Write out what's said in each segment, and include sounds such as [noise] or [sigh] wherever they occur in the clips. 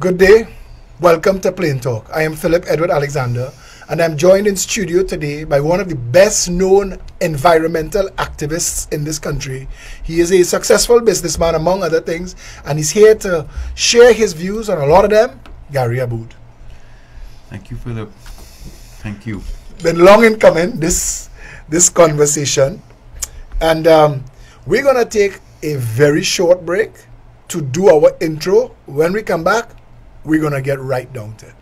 Good day. Welcome to Plain Talk. I am Phillip Edward Alexander, and I'm joined in studio today by one of the best known environmental activists in this country. He is a successful businessman, among other things, and he's here to share his views on a lot of them. Gary Aboud. Thank you, Phillip. Thank you. Been long in coming, this, this conversation. And um, we're going to take a very short break to do our intro. When we come back, we're going to get right down to it.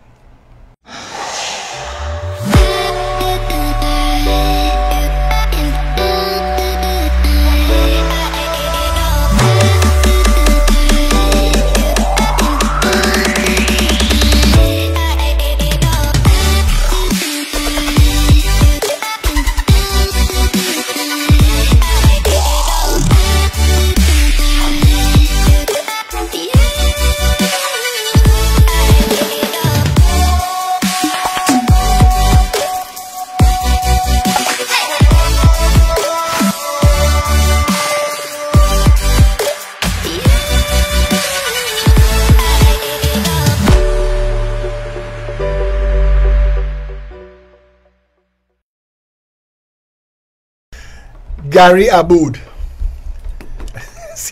Gary Aboud.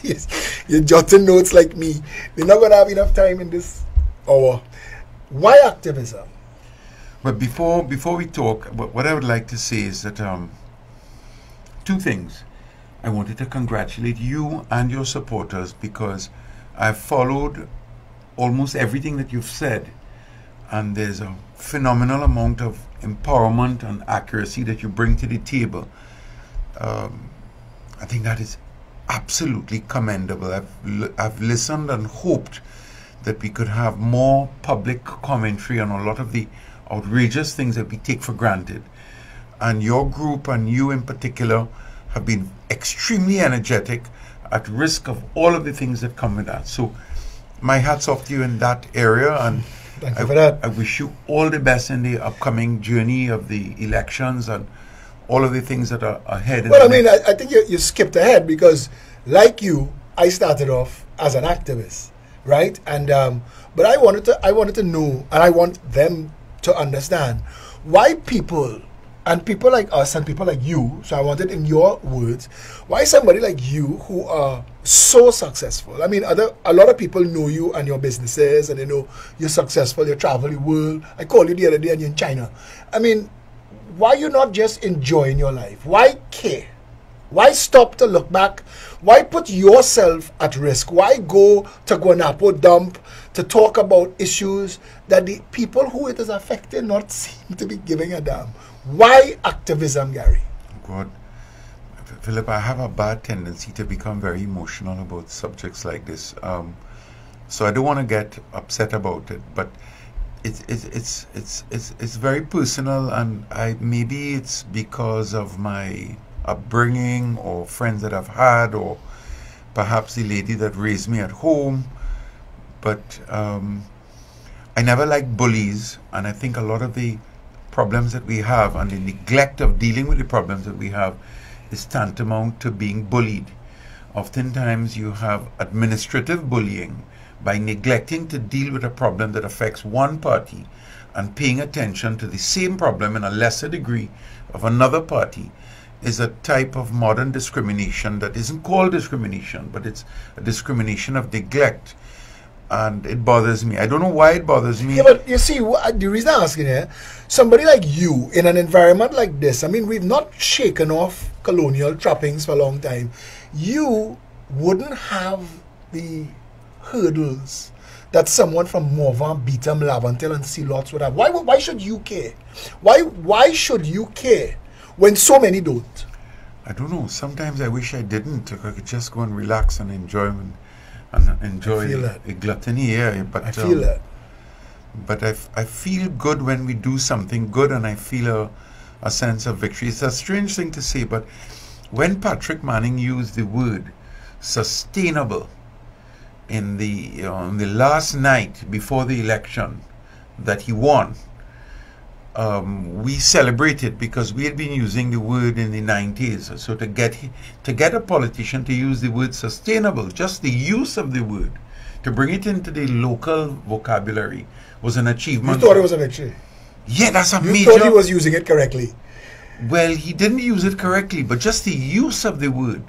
[laughs] You're jotting notes like me. They're not going to have enough time in this hour. Why activism? But before before we talk, what I would like to say is that um, two things. I wanted to congratulate you and your supporters because I've followed almost everything that you've said, and there's a phenomenal amount of empowerment and accuracy that you bring to the table um, I think that is absolutely commendable. I've, I've listened and hoped that we could have more public commentary on a lot of the outrageous things that we take for granted. And your group and you in particular have been extremely energetic at risk of all of the things that come with that. So my hats off to you in that area and Thank you I, for that. I wish you all the best in the upcoming journey of the elections and all of the things that are ahead. Well, I mean, I, I, think you, you skipped ahead because, like you, I started off as an activist, right? And um, but I wanted to I wanted to know, and I want them to understand why people and people like us and people like you. So I wanted, in your words, why somebody like you who are so successful. I mean, other a lot of people know you and your businesses, and they know you're successful. You travel the world. I called you the other day, and you're in China. I mean, why you not just enjoying your life? Why care? Why stop to look back? Why put yourself at risk? Why go to Guanapo dump to talk about issues that the people who it is affecting not seem to be giving a damn? Why activism, Gary? God, Phillip, I have a bad tendency to become very emotional about subjects like this. Um, so I don't want to get upset about it, but it's it's it's it's it's it's very personal, and I maybe it's because of my upbringing or friends that I've had, or perhaps the lady that raised me at home. But um, I never liked bullies, and I think a lot of the problems that we have and the neglect of dealing with the problems that we have is tantamount to being bullied. Oftentimes, you have administrative bullying by neglecting to deal with a problem that affects one party and paying attention to the same problem in a lesser degree of another party is a type of modern discrimination that isn't called discrimination, but it's a discrimination of neglect. And it bothers me. I don't know why it bothers me. Yeah, but you see, the reason I'm asking here, somebody like you in an environment like this, I mean, we've not shaken off colonial trappings for a long time. You wouldn't have the hurdles that someone from Morvant, Beetham, Laventille, and Sea Lots would have. Why, why should you care? Why, why should you care when so many don't? I don't know. Sometimes I wish I didn't. I could just go and relax and enjoy and, and enjoy a gluttony. Yeah, but I feel um, that. But I, I feel good when we do something good, and I feel a, a sense of victory. It's a strange thing to say, but when Patrick Manning used the word sustainable, in the on the last night before the election that he won, um, we celebrated because we had been using the word in the 90s. So to get to get a politician to use the word sustainable, just the use of the word, to bring it into the local vocabulary was an achievement. You achievement. thought it was a victory. yeah, that's a You major. thought he was using it correctly. Well, he didn't use it correctly, but just the use of the word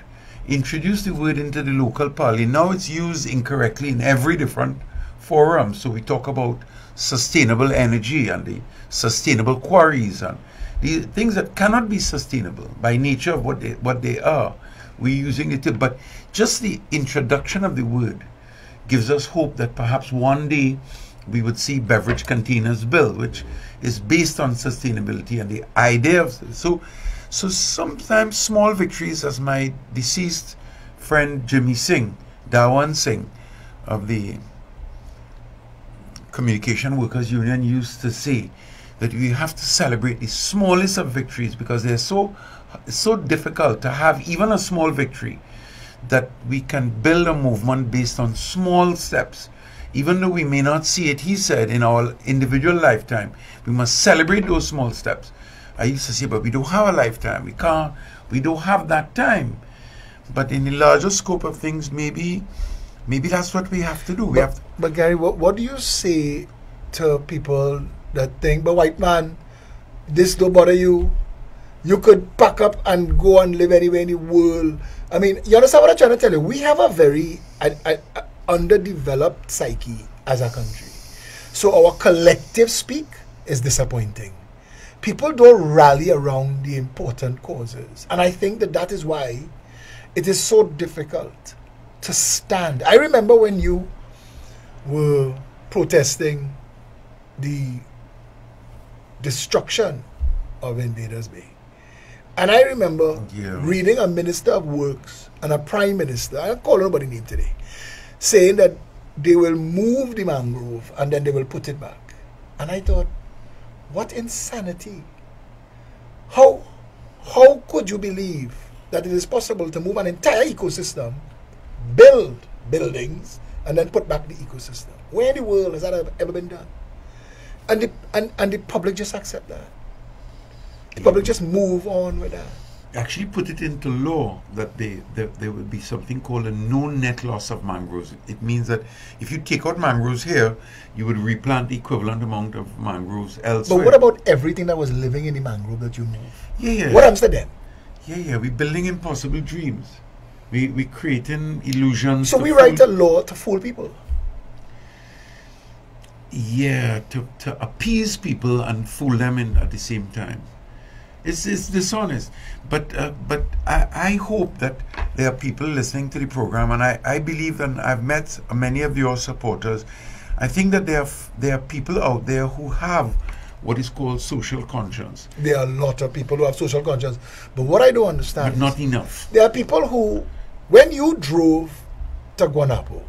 introduced the word into the local parley. Now it's used incorrectly in every different forum. So we talk about sustainable energy and the sustainable quarries and the things that cannot be sustainable by nature of what they, what they are. We're using it, but just the introduction of the word gives us hope that perhaps one day we would see beverage containers bill, which is based on sustainability and the idea of so. So sometimes small victories, as my deceased friend Jimmy Singh, Dawan Singh, of the Communication Workers Union used to say that we have to celebrate the smallest of victories because they're so so difficult to have even a small victory that we can build a movement based on small steps. Even though we may not see it he said in our individual lifetime we must celebrate those small steps i used to say but we don't have a lifetime we can't we don't have that time but in the larger scope of things maybe maybe that's what we have to do we But, have to, but Gary, what, what do you say to people that think, but white man, this don't bother you? You could pack up and go and live anywhere in the world. I mean, you understand what I'm trying to tell you? We have a very a, a, a underdeveloped psyche as a country. So our collective speak is disappointing. People don't rally around the important causes. And I think that that is why it is so difficult to stand. I remember when you were protesting the destruction of Invaders Bay. And I remember Yeah. reading a minister of works and a prime minister, I don't call nobody name today, saying that they will move the mangrove and then they will put it back. And I thought, what insanity. How how could you believe that it is possible to move an entire ecosystem, build buildings, and then put back the ecosystem? Where in the world has that ever- been done? And the and, and the public just accept that. The public just move on with that. Actually put it into law that they, there there will be something called a no net loss of mangroves. It means that if you take out mangroves here, you would replant the equivalent amount of mangroves elsewhere. But what about everything that was living in the mangrove that you move? yeah, yeah, What happens to them? yeah, yeah? We're building impossible dreams. We we creating illusions. So we write a law to fool people. yeah to to appease people and fool them in at the same time. It's, it's dishonest. But uh, but I, I hope that there are people listening to the program, and I, I believe, and I've met many of your supporters. I think that there are, f- there are people out there who have what is called social conscience, There are a lot of people who have social conscience. But what I don't understand but is not enough. there are people who, when you drove to Guanapo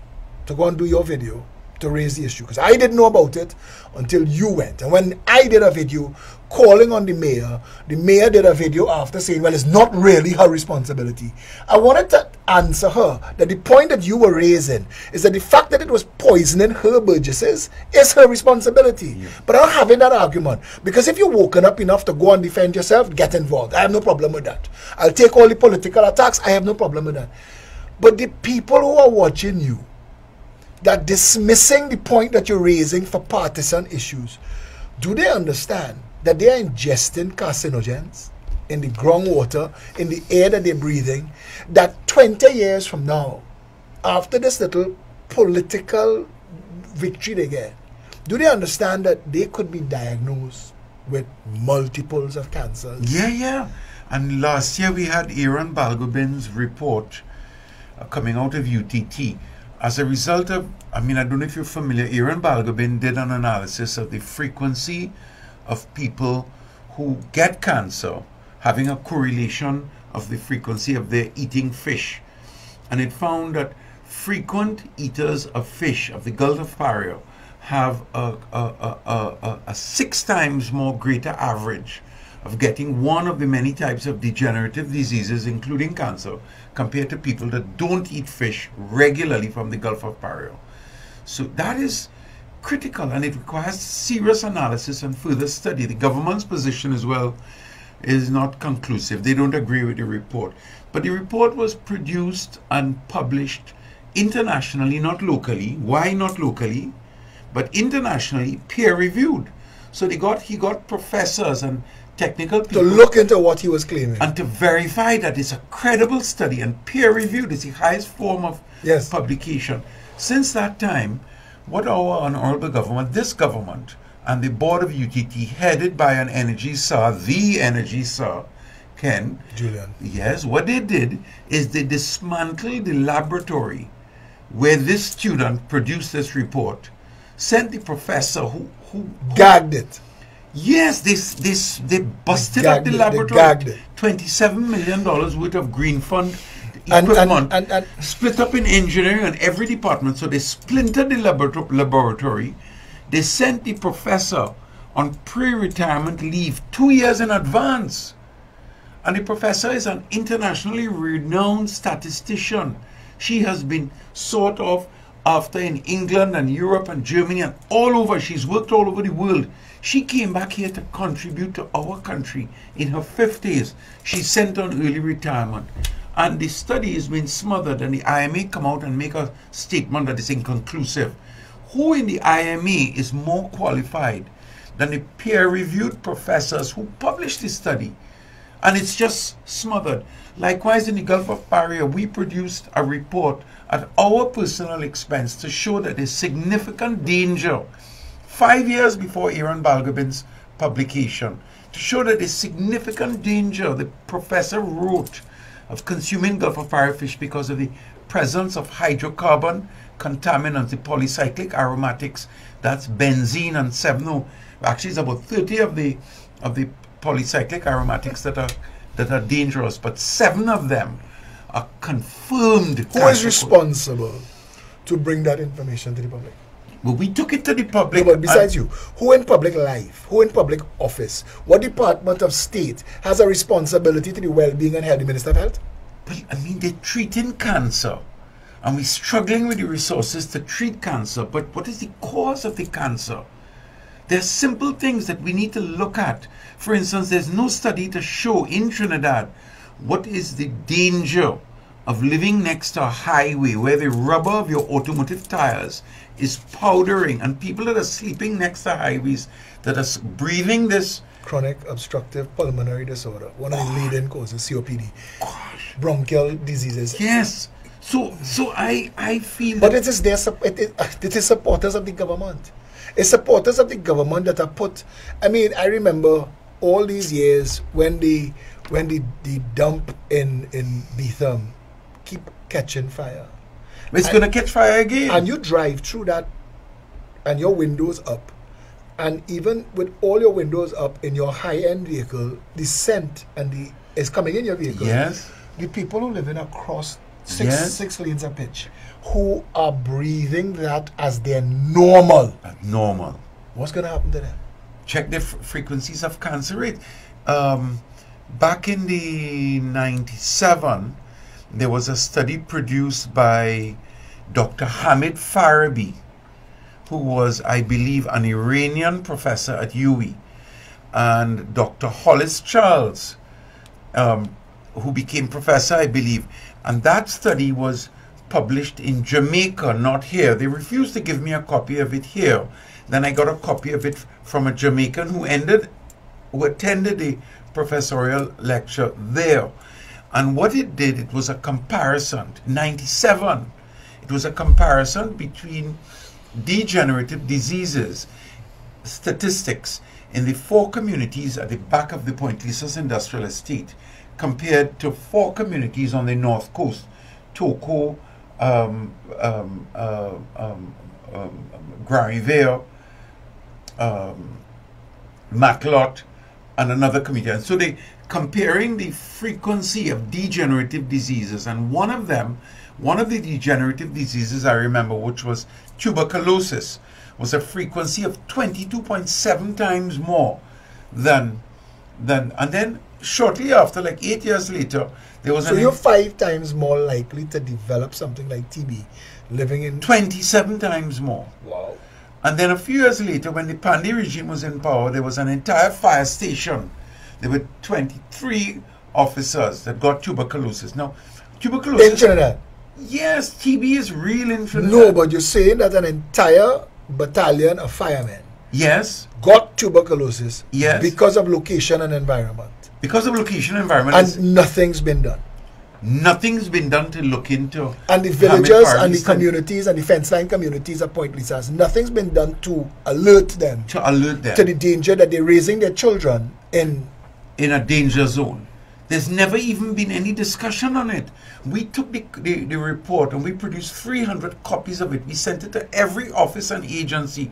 to go and do your video to raise the issue, because I didn't know about it until you went. And when I did a video calling on the mayor, the mayor did a video after saying, well, it's not really her responsibility. I wanted to answer her that the point that you were raising is that the fact that it was poisoning her burgesses is her responsibility. But I'm having that argument because if you're woken up enough to go and defend yourself, get involved. I have no problem with that. I'll take all the political attacks. I have no problem with that. But the people who are watching you, that dismissing the point that you're raising for partisan issues, do they understand that they are ingesting carcinogens in the groundwater, in the air that they're breathing, that 20 years from now, after this little political victory they get, do they understand that they could be diagnosed with multiples of cancers? Yeah, yeah. And last year we had Aaron Balgobin's report uh, coming out of UTT. As a result of, I mean, I don't know if you're familiar, Aaron Balgobin did an analysis of the frequency of people who get cancer, having a correlation of the frequency of their eating fish. And it found that frequent eaters of fish of the Gulf of Paria have a, a, a, a six times more greater average of getting one of the many types of degenerative diseases, including cancer, compared to people that don't eat fish regularly from the Gulf of Paria. So that is critical and it requires serious analysis and further study. The government's position as well is not conclusive. They don't agree with the report. But the report was produced and published internationally, not locally. Why not locally? But internationally, peer reviewed. So they got he got professors and technical To look into what he was claiming. and to verify that it's a credible study and peer reviewed is the highest form of Yes. publication. Since that time, what our honorable government, this government, and the board of UTT, headed by an energy czar, the energy czar, Ken, Julien. yes, what they did is they dismantled the laboratory where this student produced this report, sent the professor who, who Gagged it. Yes, this this they busted They up the laboratory. Twenty-seven million dollars worth of green fund And- and- equipment, and- and- split up in engineering and every department. So they splintered the laborato- laboratory. They sent the professor on pre-retirement leave two years in advance, and the professor is an internationally renowned statistician. She has been sought of after in England and Europe and Germany and all over. She's worked all over the world. She came back here to contribute to our country in her 50s. She sent on early retirement. And the study has been smothered, and the IMA come out and make a statement that is inconclusive. Who in the IMA is more qualified than the peer-reviewed professors who published the study? and it's just smothered. Likewise, in the Gulf of Paria, we produced a report at our personal expense to show that there's significant danger five years before Aaron Balgobin's publication to show that there's significant danger. The professor wrote of consuming Gulf of Paria fish because of the presence of hydrocarbon contaminants, the polycyclic aromatics, that's benzene and 7 Actually, it's about 30 of the of the polycyclic aromatics that are that are dangerous, but seven of them are confirmed. Who is responsible to bring that information to the public? Well, we took it to the No, public. but besides you, who in public life, who in public office, what department of state has a responsibility to the well-being and health? The Minister of Health? But I mean, they're treating cancer, and we're struggling with the resources to treat cancer. But what is the cause of the cancer? There are simple things that we need to look at. For instance, there's no study to show in Trinidad what is the danger of living next to a highway where the rubber of your automotive tires is powdering, and people that are sleeping next to highways that are breathing this Chronic obstructive pulmonary disorder, one of the ah. leading causes, COPD. Bronchial diseases. Yes. So, so I, I feel But it is their, it is, ah, it is supporters of the government. It's supporters of the government that are put. I mean, I remember all these years when the when the, the dump in in Beetham keep catching fire, it's going to catch fire again. and you drive through that, and your windows up, and even with all your windows up in your high end vehicle, the scent and the is coming in your vehicle. yes. the people who live in across six Yes. six lanes of pitch who are breathing that as their normal Normal. what's going to happen to them check the f- frequencies of cancer rate. Um, back in the 97, there was a study produced by Dr. Hamid Farabi, who was, I believe, an Iranian professor at UWI, and Dr. Hollis Charles, um, who became professor, I believe. And that study was published in Jamaica, not here. They refused to give me a copy of it here. Then I got a copy of it from a Jamaican who ended, who attended the professorial lecture there. And what it did, it was a comparison. 97, it was a comparison between degenerative diseases statistics in the four communities at the back of the Point Lisas industrial estate compared to four communities on the north coast Toco, um, um, uh, um, um, um, Matelot, and another community. And so they comparing the frequency of degenerative diseases, and one of them, one of the degenerative diseases I remember, which was tuberculosis, was a frequency of 22.7 times more than than and then shortly after, like eight years later, there was so you're five times more likely to develop something like tb living in 27 times more. wow And then a few years later, when the Panday regime was in power, there was an entire fire station. There were 23 officers that got tuberculosis. Now, in tuberculosis. trinidad Yes, TB is real in Trinidad. No, but you're saying that an entire battalion of firemen yes, got tuberculosis Yes. because of location and environment. because of location and environment, And nothing's been done. nothing's been done to look into. And the villagers and the communities and the fence line communities of Point Lisas, nothing's been done to alert them to alert them to the danger that they're raising their children in. In a danger zone. There's never even been any discussion on it. We took the, the, the report and we produced 300 copies of it. We sent it to every office and agency,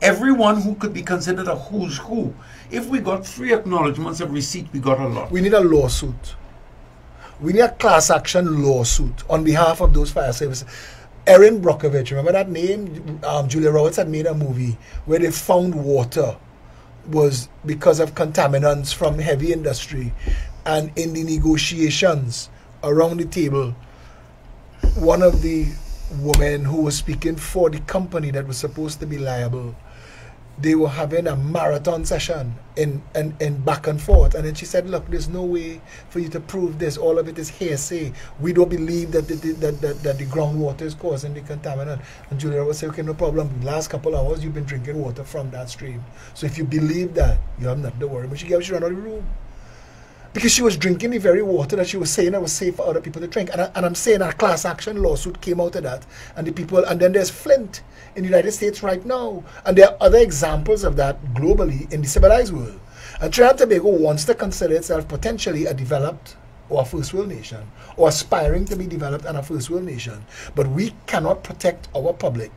everyone who could be considered a who's who. If we got three acknowledgements of receipt, we got a lot. We need a lawsuit. We need a class action lawsuit on behalf of those fire services. Erin Brockovich, remember that name? Um, Julia Roberts had made a movie where they found water was because of contaminants from heavy industry. And in the negotiations around the table, one of the women who was speaking for the company that was supposed to be liable, they were having a marathon session in, in, in back and forth. And then she said, Look, there's no way for you to prove this. All of it is hearsay. We don't believe that the, that, that, that the groundwater is causing the contaminant. And Julia would say, Okay, no problem. The last couple hours, you've been drinking water from that stream. So if you believe that, you have nothing to worry. But she gave she ran out of the room because she was drinking the very water that she was saying that was safe for other people to drink. And, I, and I'm saying a class action lawsuit came out of that. And the people, and then there's Flint in the United States right now. And there are other examples of that globally in the civilized world. And Trinidad and Tobago wants to consider itself potentially a developed or a first world nation, or aspiring to be developed and a first world nation. But we cannot protect our public,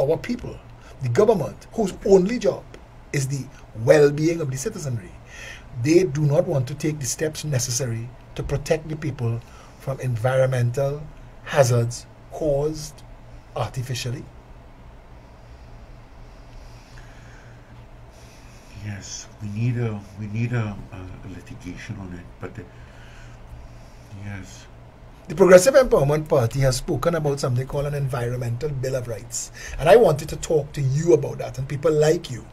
our people, the government, whose only job is the well being of the citizenry they do not want to take the steps necessary to protect the people from environmental hazards caused artificially. Yes, we need a we need a, a, a litigation on it, but the, yes, The Progressive Empowerment Party has spoken about something called an environmental bill of rights. And I wanted to talk to you about that and people like you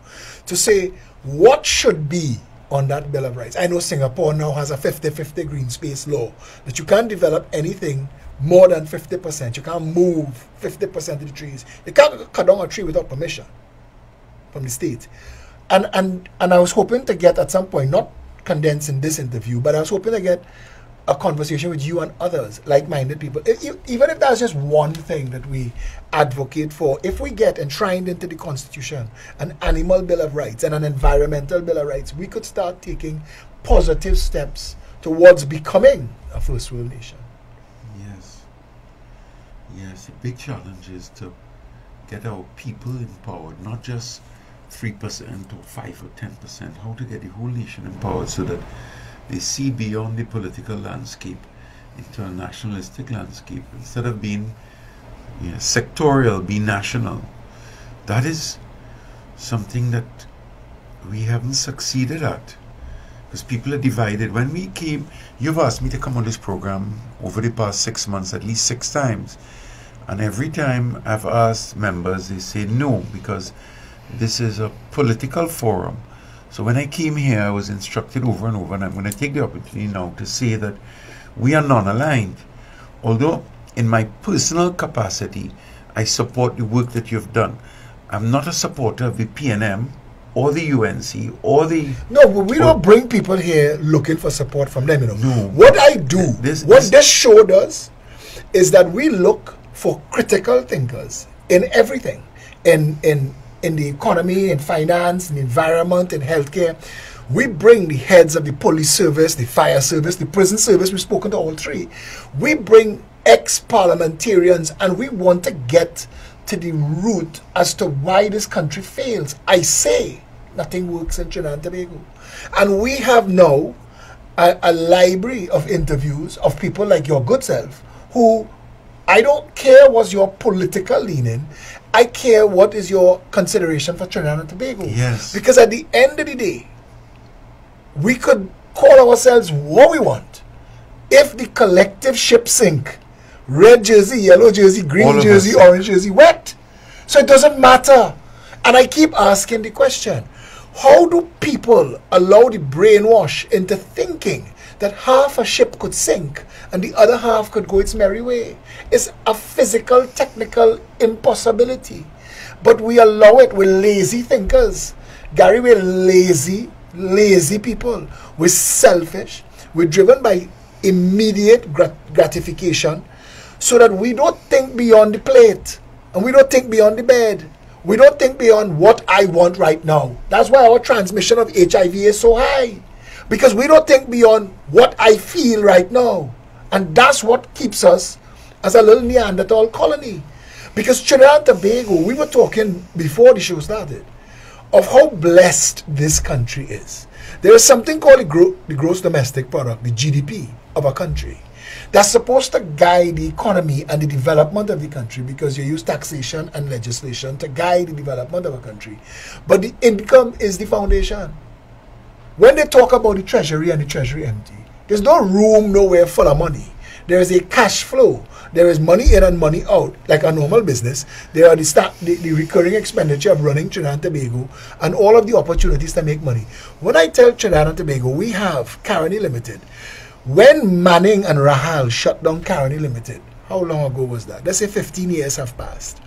to say what should be on that bill of rights. I know Singapore now has a 50-50 green space law that you can't develop anything more than 50%. You can't move 50% of the trees. You can't cut down a tree without permission from the state. And, and, and I was hoping to get at some point, not condensing this interview, but I was hoping to get a conversation with you and others, like-minded people. E- e- Even if that's just one thing that we advocate for, if we get enshrined into the Constitution an animal bill of rights and an environmental bill of rights, we could start taking positive steps towards becoming a first world nation. yes, yes. The big challenge is to get our people empowered, not just three percent or five or ten percent. How to get the whole nation empowered so that they see beyond the political landscape into a nationalistic landscape instead of being yeah, sectorial, be national. That is something that we haven't succeeded at because people are divided. When we came, you've asked me to come on this program over the past six months at least six times, and every time I've asked members, they say no because this is a political forum. So when I came here, I was instructed over and over, and I'm going to take the opportunity now to say that we are non-aligned. Although in my personal capacity, I support the work that you've done. I'm not a supporter of the PNM or the UNC or the No, but we don't bring people here looking for support from them, you know. No. What I do, This- what this- this show does, is that we look for critical thinkers in everything, in in in the economy, in finance, in environment, in healthcare. We bring the heads of the police service, the fire service, the prison service. We've spoken to all three. We bring ex-parliamentarians, and we want to get to the root as to why this country fails. I say nothing works in Trinidad and Tobago. And we have now a, a library of interviews of people like your good self who I don't care what's your political leaning. I care what is your consideration for Trinidad and Tobago. Yes. Because at the end of the day, we could call ourselves what we want. If the collective ship sink, red jersey, yellow jersey, green jersey, orange jersey, wet. So it doesn't matter. And I keep asking the question how do people allow the brainwash into thinking that half a ship could sink and the other half could go its merry way. It's a physical, technical impossibility. But we allow it. We're lazy thinkers. Gary, we're lazy, lazy people. We're selfish. We're driven by immediate grat- gratification so that we don't think beyond the plate and we don't think beyond the bed. We don't think beyond what I want right now. That's why our transmission of HIV is so high. Because we don't think beyond what I feel right now. And that's what keeps us as a little Neanderthal colony. Because Trinidad and Tobago, we were talking before the show started of how blessed this country is. There is something called the, gro- the gross domestic product, the GDP of a country that's supposed to guide the economy and the development of the country because you use taxation and legislation to guide the development of a country. But the income is the foundation. When they talk about the treasury and the treasury empty, there's no room nowhere full of money. There is a cash flow. There is money in and money out, like a normal business. There are the, start, the, the recurring expenditure of running Trinidad and Tobago and all of the opportunities to make money. When I tell Trinidad and Tobago, we have Caroni Limited, when Manning and Rahal shut down Caroni Limited, how long ago was that? Let's say 15 years have passed.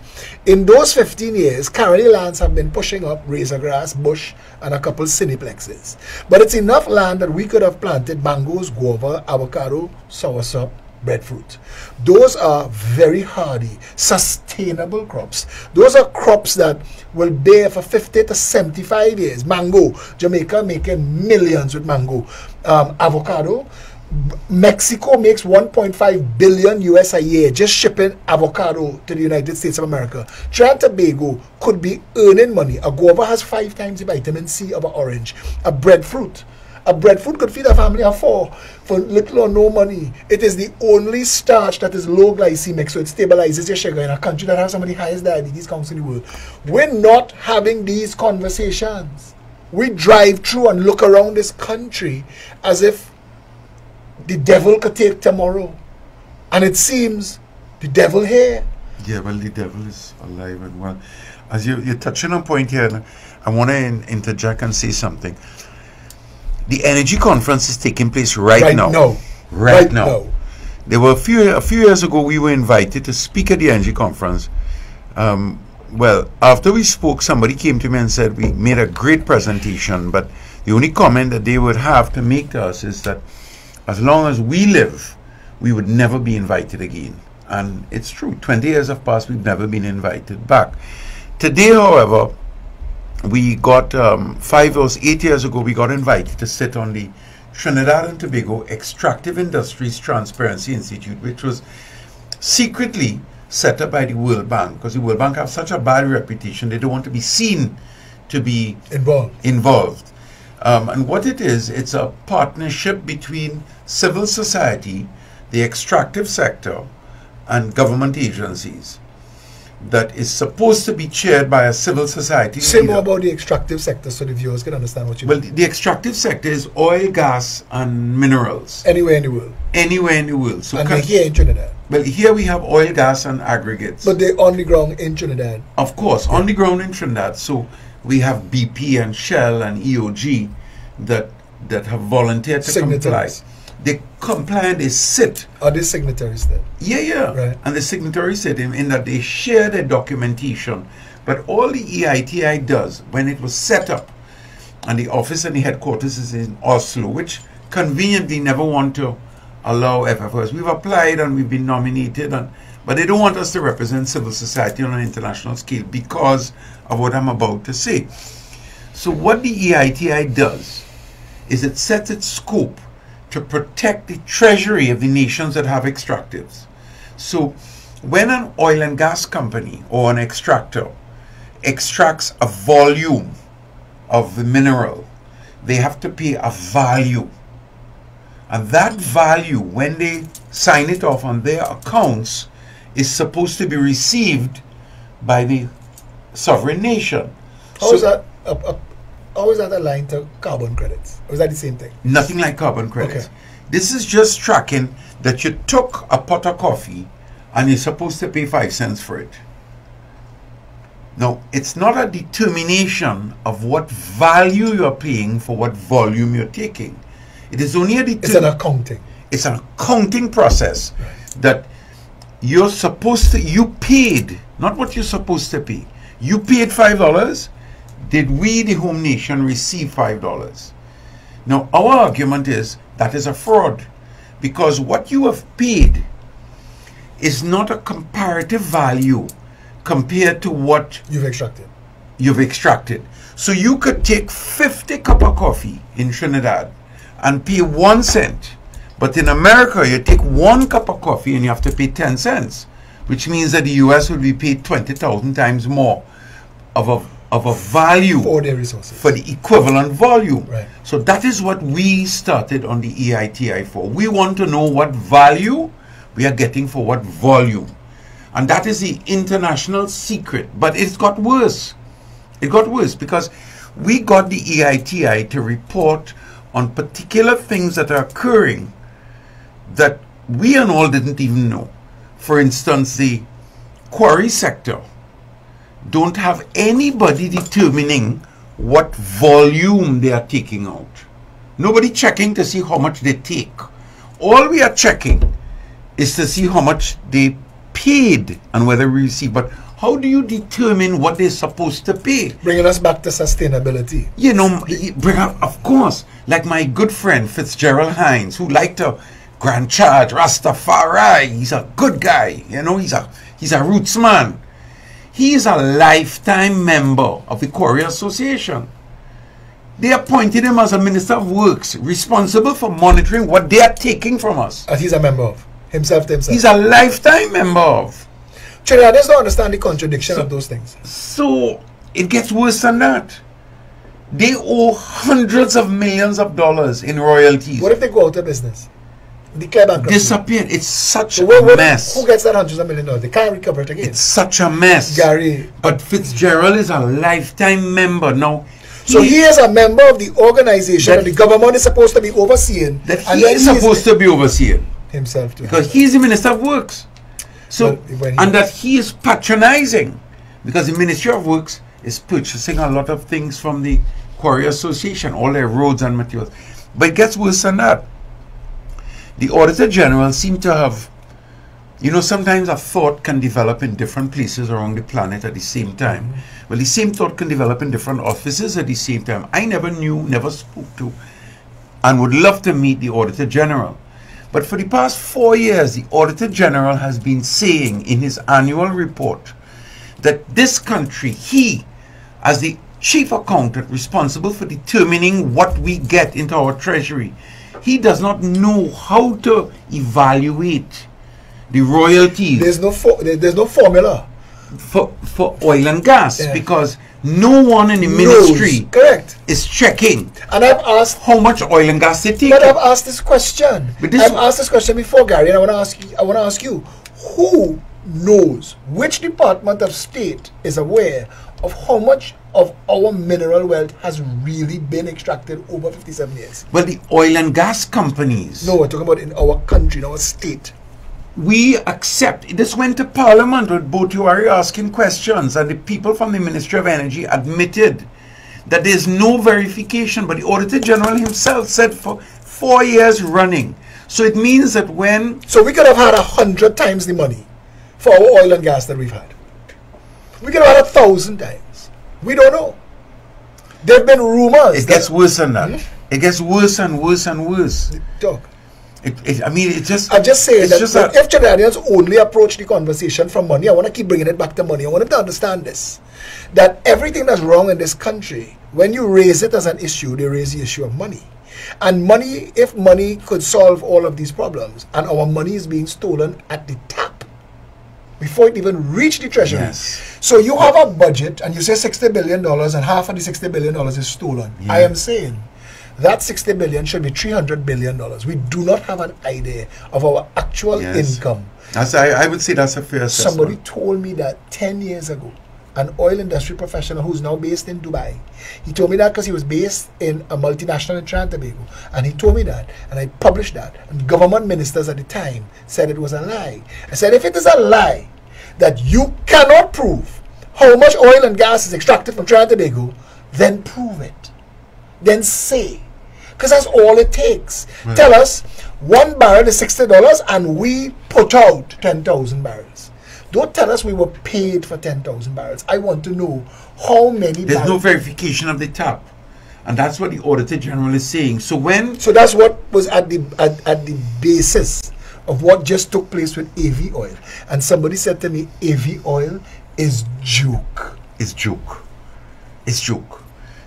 In those 15 years, Caroni lands have been pushing up razor grass, bush, and a couple cineplexes. But it's enough land that we could have planted mangoes, guava, avocado, soursop, breadfruit. Those are very hardy, sustainable crops. Those are crops that will bear for 50 to 75 years. Mango, Jamaica making millions with mango. Um, avocado, Mexico makes 1.5 billion US a year just shipping avocado to the United States of America. Trinidad Tobago could be earning money. A guava has five times the vitamin C of an orange. A breadfruit. A breadfruit could feed a family of four for little or no money. It is the only starch that is low glycemic, so it stabilizes your sugar in a country that has some of the highest diabetes counts in the world. We're not having these conversations. We drive through and look around this country as if the devil could take tomorrow. And it seems the devil here. Yeah, well, the devil is alive and well. As you, you're touching on point here, I want to in, interject and say something. The energy conference is taking place right, Right now. now. Right, Right now. now. There were a few a few years ago we were invited to speak at the energy conference. Um, well, after we spoke, somebody came to me and said we made a great presentation, but the only comment that they would have to make to us is that as long as we live, we would never be invited again. And it's true. 20 years have passed, we've never been invited back. Today, however, we got um, five or eight years ago, we got invited to sit on the Trinidad and Tobago Extractive Industries Transparency Institute, which was secretly set up by the World Bank because the World Bank have such a bad reputation, they don't want to be seen to be Involved. involved. Um, and what it is, it's a partnership between civil society, the extractive sector, and government agencies that is supposed to be chaired by a civil society Say leader. more about the extractive sector so the viewers can understand what you well, mean. the, the extractive sector is oil, gas, and minerals Anywhere in the world. anywhere in the world. So, And here in Trinidad. well, here we have oil, gas, and aggregates. But they're on the ground in Trinidad. Of course, on the ground in Trinidad. So we have BP and Shell and EOG that that have volunteered to comply. They comply they sit. Oh, Are they signatories then? Yeah, yeah. Right. And the signatories sit in, in that they share their documentation. But all the EITI does when it was set up, and the office and the headquarters is in Oslo, which conveniently never want to allow FFOS. We've applied and we've been nominated, and but they don't want us to represent civil society on an international scale because of what I'm about to say. So what the EITI does is it sets its scope to protect the treasury of the nations that have extractives. So when an oil and gas company or an extractor extracts a volume of the mineral, they have to pay a value. And that value, when they sign it off on their accounts, is supposed to be received by the sovereign nation. How So- is that a, a, how is that aligned to carbon credits? Or is that the same thing? Nothing like carbon credits. Okay. This is just tracking that you took a pot of coffee and you're supposed to pay five cents for it. Now, it's not a determination of what value you're paying for what volume you're taking. It is only a It's an accounting. it's an accounting process that you're supposed to you paid not what you're supposed to pay you paid five dollars did we the home nation receive five dollars now our argument is that is a fraud because what you have paid is not a comparative value compared to what You've extracted. you've extracted. So you could take 50 cup of coffee in Trinidad and pay one cent. But in America, you take one cup of coffee and you have to pay 10 cents, which means that the US will be paid 20,000 times more of a, of a value For their resources. for the equivalent volume. Right. So that is what we started on the EITI for. We want to know what value we are getting for what volume. And that is the international secret. But it's got worse. It got worse because we got the EITI to report on particular things that are occurring that we and all didn't even know. For instance, the quarry sector don't have anybody determining what volume they are taking out. Nobody checking to see how much they take. All we are checking is to see how much they paid and whether we receive. But how do you determine what they're supposed to pay? Bringing us back to sustainability. You know, bring up, of course, like my good friend Fitzgerald Hinds, who liked to grand charge Rastafari. He's a good guy. You know, he's a he's a roots man. He is a lifetime member of the Quarry Association. They appointed him as a minister of works, responsible for monitoring what they are taking from us. That he's a member of. Himself to himself. He's a lifetime member of. Trinidadians don't understand the contradiction of those things. So it gets worse than that. They owe hundreds of millions of dollars in royalties. What if they go out of business? Declare bankruptcy. disappeared. It's such So a mess. Who gets that hundreds of million dollars? They can't recover it again. It's such a mess. Gary. But Fitzgerald is a lifetime member now. So he is a member of the organization That- that the government is supposed to be overseeing. that he is supposed to be overseeing himself to because he's the minister of works. So Well, and that he is patronizing because the Ministry of Works is purchasing a lot of things from the Quarry Association, all their roads and materials. But it gets worse than that. The Auditor General seemed to have, you know, sometimes a thought can develop in different places around the planet at the same time. Well, the same thought can develop in different offices at the same time. I never knew, never spoke to, and would love to meet the Auditor General. But for the past four years, the Auditor General has been saying in his annual report that this country, he, as the chief accountant responsible for determining what we get into our treasury, he does not know how to evaluate the royalties There's no there's no formula. for, for oil and gas Yeah. because no one in the Knows. ministry Correct. is checking And I've asked how much oil and gas they take. But I've asked this question. But this- I've asked this question before, Gary, and I want to ask you. I want to ask you, who knows which Department of State is aware of how much of our mineral wealth has really been extracted over 57 years? Well, the oil and gas companies. No, we're talking about in our country, in our state. we accept this went to parliament with Botuari asking questions and the people from the ministry of energy admitted that there's no verification but the auditor general himself said for four years running so it means that when So we could have had a hundred times the money for our oil and gas that we've had. We could have had a thousand times. We don't know. There have been rumors. it gets worse than that hmm? it gets worse and worse and worse Doc, it, it, i mean it just I'm just saying it's that, just that if Trinidadians only approach the conversation from money, I want to keep bringing it back to money. I want them to understand this. That everything that's wrong in this country, when you raise it as an issue, they raise the issue of money. And money, if money could solve all of these problems, and our money is being stolen at the tap before it even reached the treasury. Yes. So you have a budget and you say $60 billion and half of the $60 billion is stolen. Yeah. I am saying that 60 billion should be 300 billion dollars. We do not have an idea of our actual Yes. income. that's, I, I would say that's a fair assessment Somebody told me that 10 years ago, an oil industry professional who's now based in Dubai. He told me that because he was based in a multinational in Trinidad and Tobago. And he told me that, and I published that. And government ministers at the time said it was a lie. I said, if it is a lie that you cannot prove how much oil and gas is extracted from Trinidad and Tobago, then prove it. Then say. Because that's all it takes. Tell us one barrel is sixty dollars, and we put out ten thousand barrels. Don't tell us we were paid for ten thousand barrels. I want to know how many. There's no verification of the tap. And that's what the Auditor General is saying. So when So that's what was at the at, at the basis of what just took place with AV oil. And somebody said to me, AV oil is joke. it's joke. It's joke.